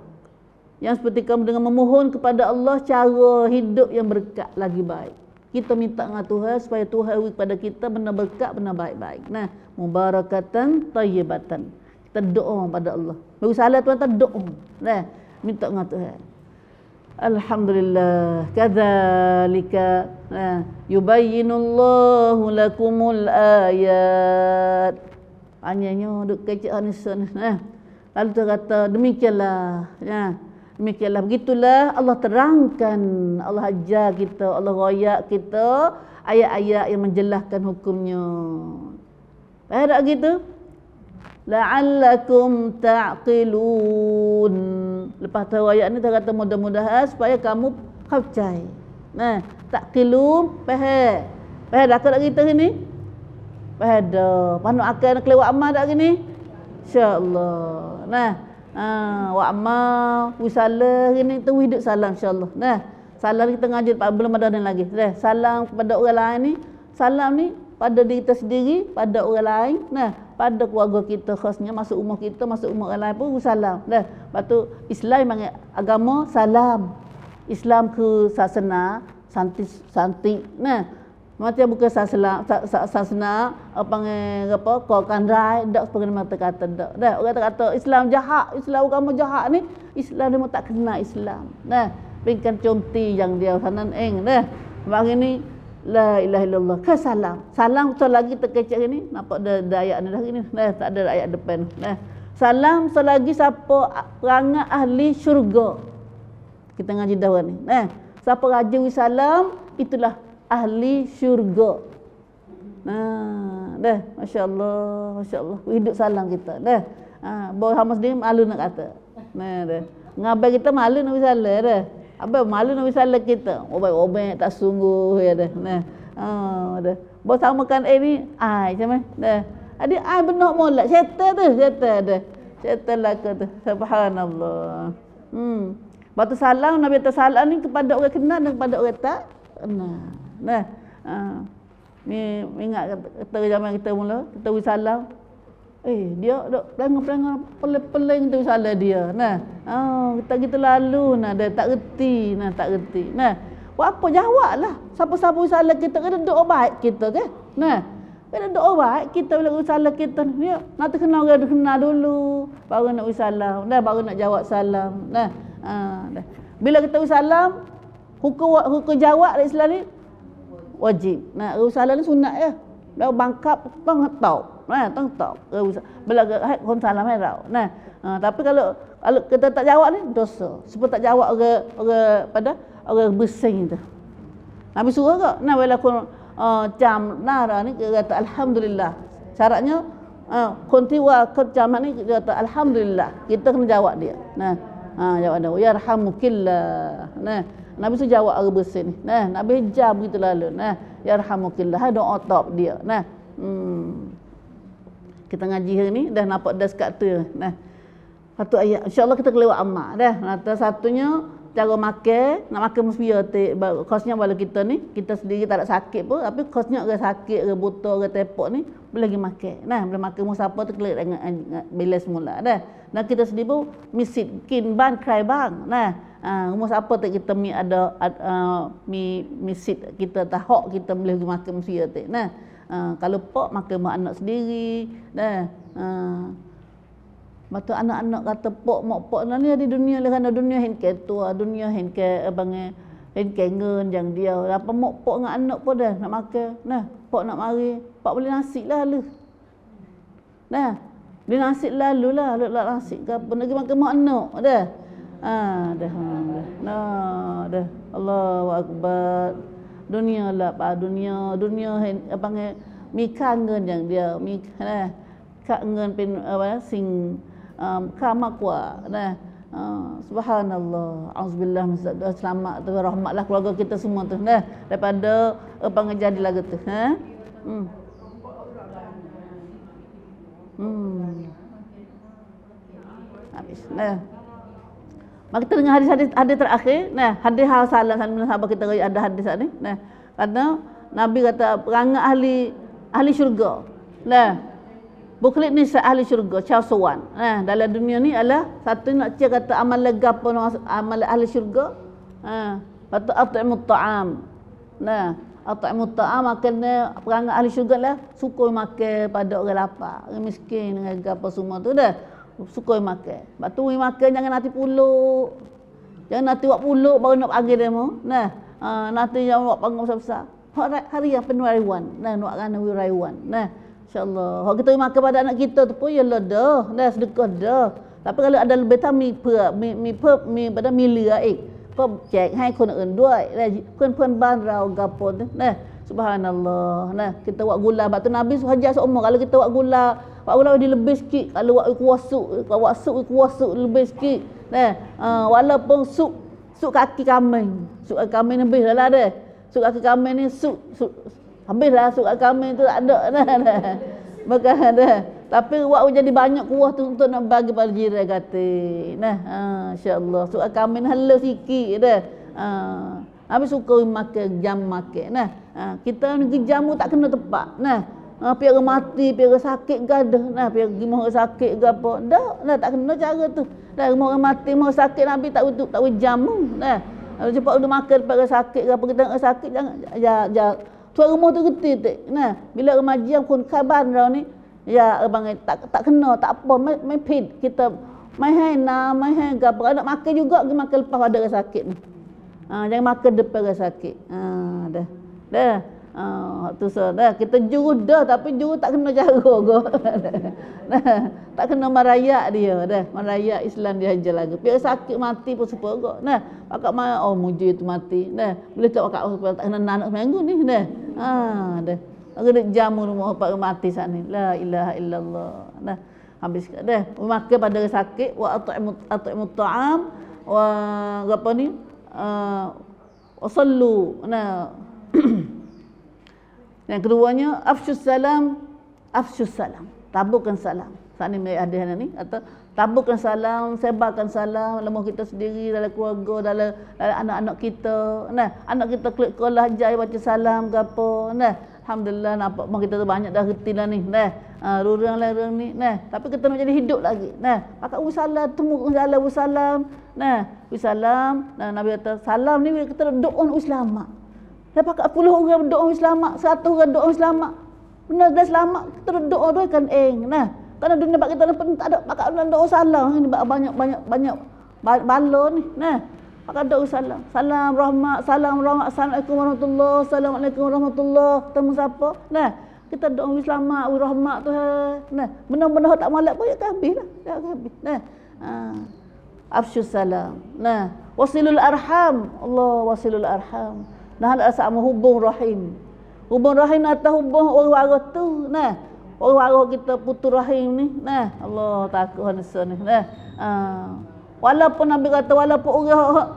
yang seperti kamu dengan memohon kepada Allah cara hidup yang berkat lagi baik. Kita minta dengan Tuhan supaya Tuhan beri kepada kita benda berkat, benda baik-baik. Nah, mubarakatan tayyibatan. Kita doa pada Allah. Bagi salah kita doa. Nah, minta dengan Tuhan. Alhamdulillah. Kadzalika yubayyinullahu lakumul ayat. Hanyanya duk kecik anisan. Eh. Lalu tu kata demikianlah. Ya. Demikianlah begitulah Allah terangkan, Allah ajar kita, Allah royak kita ayat-ayat yang menjelaskan hukumnya. Eh tak gitu? La'allakum ta'qilun. Lepas tu ayat ni dia kata mudah-mudahan supaya kamu kacai nah ta'qilun faham? Faham dah tak kita ni? Faham dah. Panu akan kelewat amal tak gini insyaallah. Nah ha wa amal wisala gini tu hidup salam insyaallah. Nah salam kita ngaji belum ada lagi. Nah salam kepada orang lain ni salam ni pada diri kita sendiri, pada orang lain, nah, pada keluarga kita khasnya masuk rumah kita, masuk rumah orang lain pun salam. Nah, lepas tu Islam memang agama salam. Islam ke sasana santi santi. Nah, macam bukan sasana sasana apa apa kau kan rai dak seperti mata kata dak. Dah orang kata Islam jahat, Islam agama jahat ni, Islam dia tak kena Islam. Nah, bingkan conti yang dia sanan eng. Nah, bagi ni La ilaha illallah. Ke salam. Salam tu lagi terkecek ni. Nampak ada, ada ayat ni dah ni. Nah, tak ada ayat depan. Nah. Salam selagi siapa perangai ahli syurga. Kita ngaji dah ni. Nah. Siapa rajin salam itulah ahli syurga. Nah, dah. Masya-Allah, masya-Allah. Hidup salam kita. Dah. Ha, bawa Hamas ni malu nak kata. Nah, dah. Ngabai kita malu nak salam dah. Apa malu Nabi Sallallahu kita. Obat-obat tak sungguh ya dah. Nah. Oh, dah. Bos samakan eh ni ai macam? Dah. Adik ai benar molek syaitan tu, syaitan dah. Syaitan lah tu. Subhanallah. Hmm. Batu salam Nabi atas salam ni kepada orang kenal dan kepada orang tak kenal. Nah. Ha. Ni ingat kata zaman kita mula, kita wi salam. Eh, dia dok pelangang-pelangang peling-peling tu salah dia. Nah. Oh, kita kita lalu nah dia tak reti, nah tak reti. Nah. Buat apa jawablah. Siapa-siapa salah kita kena doa baik kita ke? Nah. Kena doa baik kita bila salah kita. Ya, nak kenal orang kenal dulu, baru nak salam. Dah baru nak jawab salam. Nah. Ha. Bila kita salam, hukum hukum jawab Islam ni wajib. Nah, salam ni sunat ya. Dah bangkap tong tau. Nah, tong tau. Belaga hai kon salam hai rau. Nah, ha, tapi kalau kalau kita tak jawab ni dosa. Sebab tak jawab orang orang pada orang bersing tu. Nabi suruh ke? Nah, bila kon uh, jam nara ni kata alhamdulillah. Syaratnya uh, kontiwa ke jam ni kata alhamdulillah. Kita kena jawab dia. Nah, ha, jawab dia. Ya rahmukillah. Nah, Nabi tu jawab bersih ni. Nah, Nabi jawab begitu lalu. Nah, ya rahmukillah. Ha doa top dia. Nah, hmm kita ngaji hari ni dah nampak dah sekat tu nah satu ayat insyaallah kita kelewat amal dah Nata satunya cara makan, nak makan mesti ya kosnya wala kita ni, kita sendiri tak ada sakit pun, tapi kosnya orang sakit, orang buta, orang tepok ni boleh pergi makan. Nah, boleh makan musapa tu kelik dengan, dengan bila semula dah. Nah, kita sendiri pun miskin ban cry bang. Nah, uh, rumah siapa tak kita mi ada uh, mi misit kita tahok kita boleh pergi makan mesti ya Nah, uh, kalau pok makan mak anak sendiri, dah. Uh, Mata anak-anak kata pok mak pok ni di dunia lah kerana dunia ke tua, dunia ke abang hen ke ngen yang dia. Apa mak pok dengan anak pun dah nak makan. Nah, pok nak mari, pak boleh nasi lah lu. Nah, dia nasi lalu lah, lu lah nasi ke apa nak makan mak anak dah. Ah, dah. Nah, dah. Allahu akbar. Dunia lah, pak. Dunia, dunia apa mi kangen yang dia, mi nah. Kak ngen pin apa sing um, nah uh, subhanallah. Auzubillah selamat tu rahmatlah keluarga kita semua tu nah daripada apa uh, jadi lagu tu ha hmm. Hmm. Habis nah Maka kita dengar hadis-hadis hadis terakhir, nah hadis hal salah sahabat kita ada hadis ni, nah karena Nabi kata perangai ahli ahli syurga. Nah, Buklit ni ahli syurga, Chow Suwan. Eh, dalam dunia ni adalah satu nak cakap kata amal lega pun amal ahli syurga. Lepas tu at'imut ta'am. Nah, at'imut ta'am makan perangai ahli syurga lah. Suka makan pada orang lapar. Orang miskin dengan apa semua tu dah. Suka makan. Lepas tu makan jangan nanti puluk. Jangan nanti buat puluk baru nak pergi demo. Nah, uh, nanti jangan buat panggung besar-besar. Hari yang penuh rayuan. Nah, nak kena rayuan. Nah, InsyaAllah. Kalau kita makan pada anak kita tu pun, ya dah. Dah sedekah dah. Tapi kalau ada lebih tak mi per, mi, mi per, mi pada mi lira ik. Kau cek hai kau nak endoi. Dah, pun-pun ban rau gapo tu. Nah, subhanallah. Nah, kita buat gula. Batu Nabi sahaja seumur. Kalau kita buat gula, buat gula dia lebih sikit. Kalau buat kuasuk, kalau buat sup, kuasuk lebih sikit. Nah, uh, walaupun sup, sup kaki kambing. Sup kaki kambing lebih dah lah deh. Sup kaki kambing ni sup, sup Habislah surat kami tu ada dah. Maka ada. Tapi buat jadi banyak kuah tu untuk nak bagi pada jiran kata. Nah, ha, insya-Allah surat kami ni halus sikit dah. Ha. Habis suka makan jam makan. Nah, ha, kita ni jamu tak kena tepat. Nah, ha, piara mati, piara sakit ke ada. Nah, piara gimana sakit ke apa. Dah, dah tak kena cara tu. Dah orang mati, mau sakit Nabi tak untuk tak jamu. Nah, kalau cepat udah makan piara sakit ke apa kita nak sakit jangan ya, ya Tuan rumah tu reti tak. Nah, bila remaja pun kaban rau ni, ya abang tak tak kena, tak apa, mai mai pit kita mai hai na, mai hai gapo nak makan juga ke makan lepas ada rasa sakit ni. Ha, jangan makan depan rasa sakit. Ha, dah. Dah. Ah, tu so dah kita juru dah tapi juru tak kena cara go. nah, tak kena merayak dia dah. Merayak Islam dia aja lagi. Biar sakit mati pun sepa go. Nah, pakak mai oh muji itu mati. Nah, boleh tak pakak oh, tak kena anak seminggu ni dah. Ha, dah. Ada jamu rumah pak mati sana. La ilaha illallah. Nah, habis dah. Makan pada sakit wa at'imut at'imut ta'am wa apa ni? Uh, wa. Nah. Yang keduanya afsyus salam, afsyus salam. Taburkan salam. Saat ni ada yang ni atau taburkan salam, sebarkan salam dalam kita sendiri, dalam keluarga, dalam, dalam anak-anak kita. Nah, anak kita klik sekolah jaya baca salam ke apa. Nah, alhamdulillah nampak mak kita tu banyak dah reti lah ni. Nah, uh, rurang lah rurang ni. Nah, tapi kita nak jadi hidup lagi. Nah, pakai usalam, temu usalam, usalam. Nah, usalam. Nah, Nabi kata salam ni kita doa usalam. Dah pakai puluh orang berdoa selamat, seratus orang doa orang selamat. Benar dah selamat, kita doa doa kan eng. Nah, kerana dunia bak kita pun tak ada pakai orang doa salam ni banyak banyak banyak balon ni. Nah, pakai doa salam. Salam rahmat, salam rahmat, assalamualaikum warahmatullahi, assalamualaikum warahmatullahi. Temu siapa? Nah, kita doa selamat, rahmat tu. Nah, benar-benar tak malak pun ya habis lah. Ya habis. Nah. Ha. Afsyus salam. Nah, wasilul arham. Allah wasilul arham. Nah ada sama hubung rahim. Hubung rahim atau hubung waras tu. Nah. Waras kita putu rahim ni. Nah. Allah takut hansa ni. Nah. Ha. Walaupun Nabi kata walaupun orang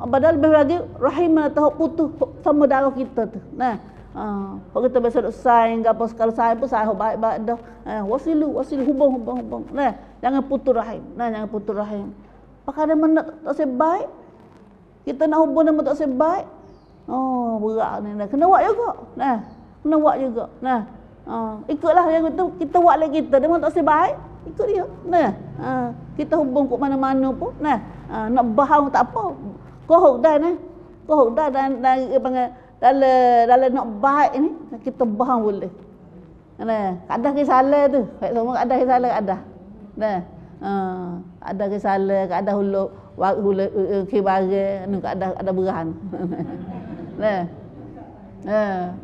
Padahal lebih lagi rahim atau putu sama darah kita tu. Nah. Ha. Kalau kita biasa duk saing apa sekali saing pun saing baik-baik dah. Ha. Wasilu, wasilu hubung hubung hubung. Nah. Jangan putu rahim. Nah, jangan putu rahim. Pakai mana tak sebaik? Kita nak hubung nama tak sebaik. Oh, berat ni. Nah. Kena buat juga. Nah. Kena buat juga. Nah. Uh, ikutlah yang itu kita buat lagi kita dia tak sebaik ikut dia nah uh, kita hubung ke mana-mana pun nah uh, nak bahang tak apa kohok dah nah kohok dah dan dan panggil dalam dalam nak baik ni kita bahang boleh nah ada salah tu baik semua ada salah ada nah uh, ada salah ada hulu hulu ke bare anu ada ada berahan nah nah.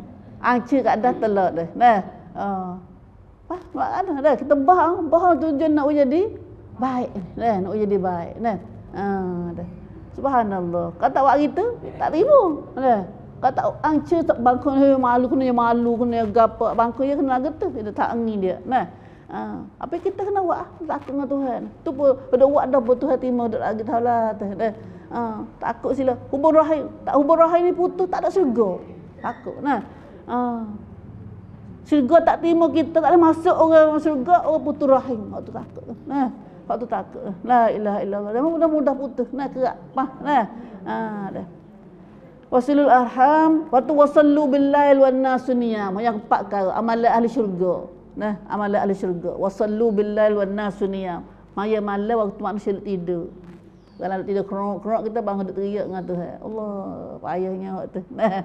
Nah. Ah. Ah. Subhanallah. Kata awak kita tak terima. Nah. Kata angci tak bangku ni malu kena malu kena gapak bangku dia kena getah dia tak angin dia. Nah. Ha, apa kita kena buat takut dengan Tuhan. Tu pun pada buat dah betul hati mau dak lagi tahu lah teh. Ha, takut sila. Hubung rahim, tak hubung rahim ni putus tak ada syurga. Takut. Nah. Ha. Syurga tak terima kita tak ada masuk orang syurga orang putus rahim. Waktu takut. Nah, waktu takut. La ilaha illallah. Dah mudah-mudah putus. Nah, kerak. Pah. Nah. Ha, dah. Wasilul arham waktu wasallu billail wan nasuniyam yang empat kali amalan ahli syurga. Nah, amalan ahli syurga. Wasallu billail wan nasuniyam. Maya malam waktu manusia tidur. Kalau tidur kerok-kerok kita bangun teriak dengan Tuhan. Allah, payahnya waktu. Nah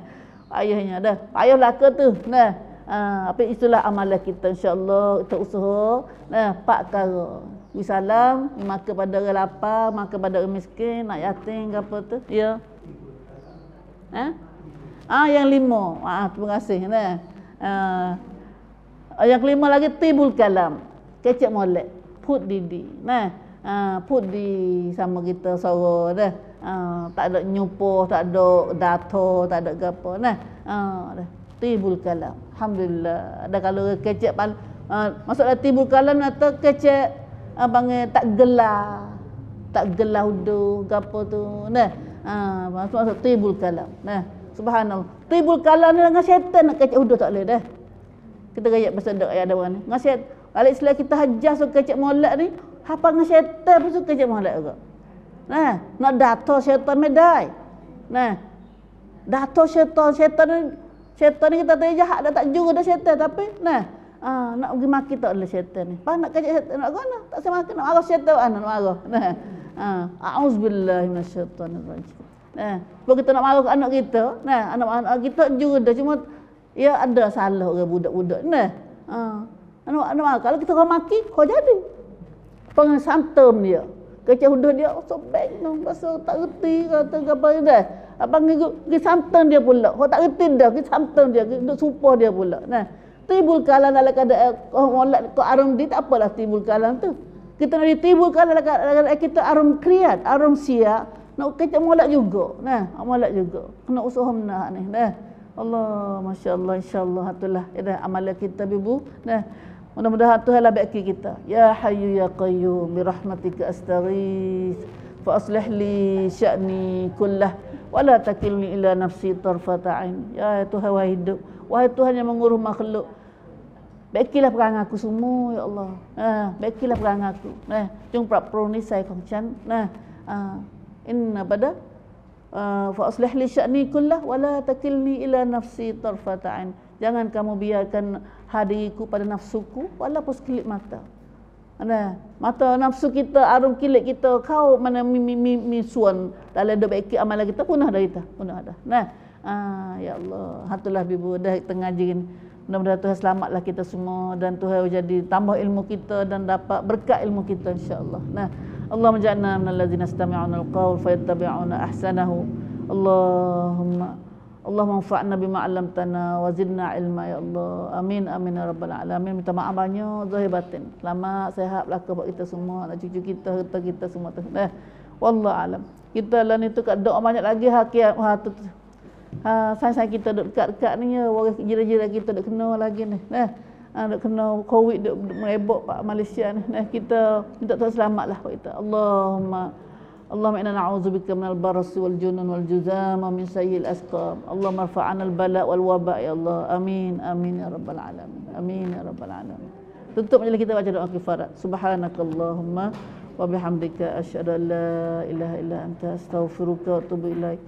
ayahnya dah payah laka tu nah ha, apa itulah amalan kita insyaallah kita usaha nah pak kara Wisalam, maka pada orang lapar, maka pada orang miskin, nak yatim ke apa tu? Ya. Eh? Ah yang lima. Ah terima kasih nah. Ah yang kelima lagi tibul kalam. Kecek molek. Put didi. Nah. Ah put di sama kita suara dah. Ah, tak ada nyupuh, tak ada dato, tak ada gapo nah. Ah, tibul kalam. Alhamdulillah. Ada kalau kecek pan uh, masuklah tibul kalam atau kecek uh, panggil tak gelar. Tak gelar udu gapo tu. Nah. Ah, masuk masuk tibul kalam. Nah. Subhanallah. Tibul kalam ni dengan syaitan nak kecek udu tak boleh dah. Kita gaya pasal ayat ada orang ni. Balik setelah kita hajar so kecek molek ni, apa dengan syaitan pun so kecek molek juga. Nah, nak dato syaitan medai. Nah. Dato syaitan, syaitan ni syaitan ni kita tahu jahat dah tak juru dah syaitan tapi nah. Ah, nak pergi maki tak oleh syaitan ni. Pas nak kajak syaitan nak mana? Tak sama makan nak marah syaitan ana nak marah. Nah. Ah, auzubillahi minasyaitonir rajim. Nah, kalau kita nak marah anak kita, nah, anak-anak kita juru dah cuma ya ada salah orang budak-budak. Nah. Ah, anak anak kalau kita kau maki, kau jadi. Pengesantum dia. Kecil huduh dia oh, sobek no, pasal tak reti kata apa. Apa ngi ngi santan dia pula. Kau tak reti dah ngi santan dia, duk supo dia pula. Nah, tibul kalan dalam keadaan kau molat kau arum di tak apalah tibul kalan tu. Kita nak tibul kalan dalam kita arum kriat, arum sia, nak kita molat juga. Nah, molat juga. Kena usaha menah ni. Nah. Allah, Masya Allah, Insya Allah, itulah amalan kita, Ibu. Nah, Mudah-mudahan Tuhan lah baiki kita. Ya Hayyu Ya Qayyum bi rahmatika astaghith fa aslih li sya'ni kullah wa la takilni ila nafsi tarfata ain. Ya Tuhan wahai hidup. Wahai Tuhan yang mengurus makhluk. Baikilah perangai aku semua ya Allah. Ha, baikilah perangai aku. Nah, jom prak pro ni saya kongchan. Nah, uh, inna pada uh, fa aslih li sya'ni kullah wa la takilni ila nafsi tarfata ain. Jangan kamu biarkan hadiku pada nafsuku walaupun sekelip mata. Mana? Mata nafsu kita, arum kilit kita, kau mana mi, mi, mi, suan dalam doa baik amalan kita punah dah kita, punah dah. Nah, ah, ya Allah, hatulah bibu dah tengah jin. Mudah-mudahan Tuhan selamatlah kita semua dan Tuhan jadi tambah ilmu kita dan dapat berkat ilmu kita insya-Allah. Nah, Allah menjana minal ladzina istami'una al-qaul fayattabi'una ahsanahu. Allahumma Allah manfa'na bima 'allamtana wa zidna ilma ya Allah. Amin amin ya rabbal alamin. Minta maaf banyak zahir batin. Selamat sehat belaka buat kita semua, anak cucu kita, harta kita semua tu. Dah. Wallah alam. Kita lah ni tu kat doa banyak lagi hakiat ha tu. Ha sayang kita duduk dekat-dekat ni ya, orang jira-jira kita duk kena lagi ni. Dah. Ha, duk kena covid duk merebak Pak Malaysia ni. Nah, kita minta Tuhan selamatlah kita. Allahumma اللهم إنا نعوذ بك من البرص والجنون والجذام ومن سيء الأسقام. اللهم ارفع عنا البلاء والوباء يا الله. آمين آمين يا رب العالمين. آمين يا رب العالمين. تنتم إلى كتاب أجل الكفاره سبحانك اللهم وبحمدك أشهد أن لا إله إلا أنت. أستغفرك وأتوب إليك.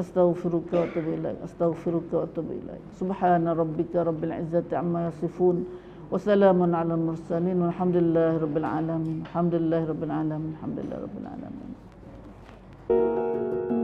أستغفرك وأتوب إليك. أستغفرك وأتوب إليك. سبحان ربك رب العزة عما يصفون. وسلام على المرسلين. والحمد لله رب العالمين. الحمد لله رب العالمين. الحمد لله رب العالمين. Música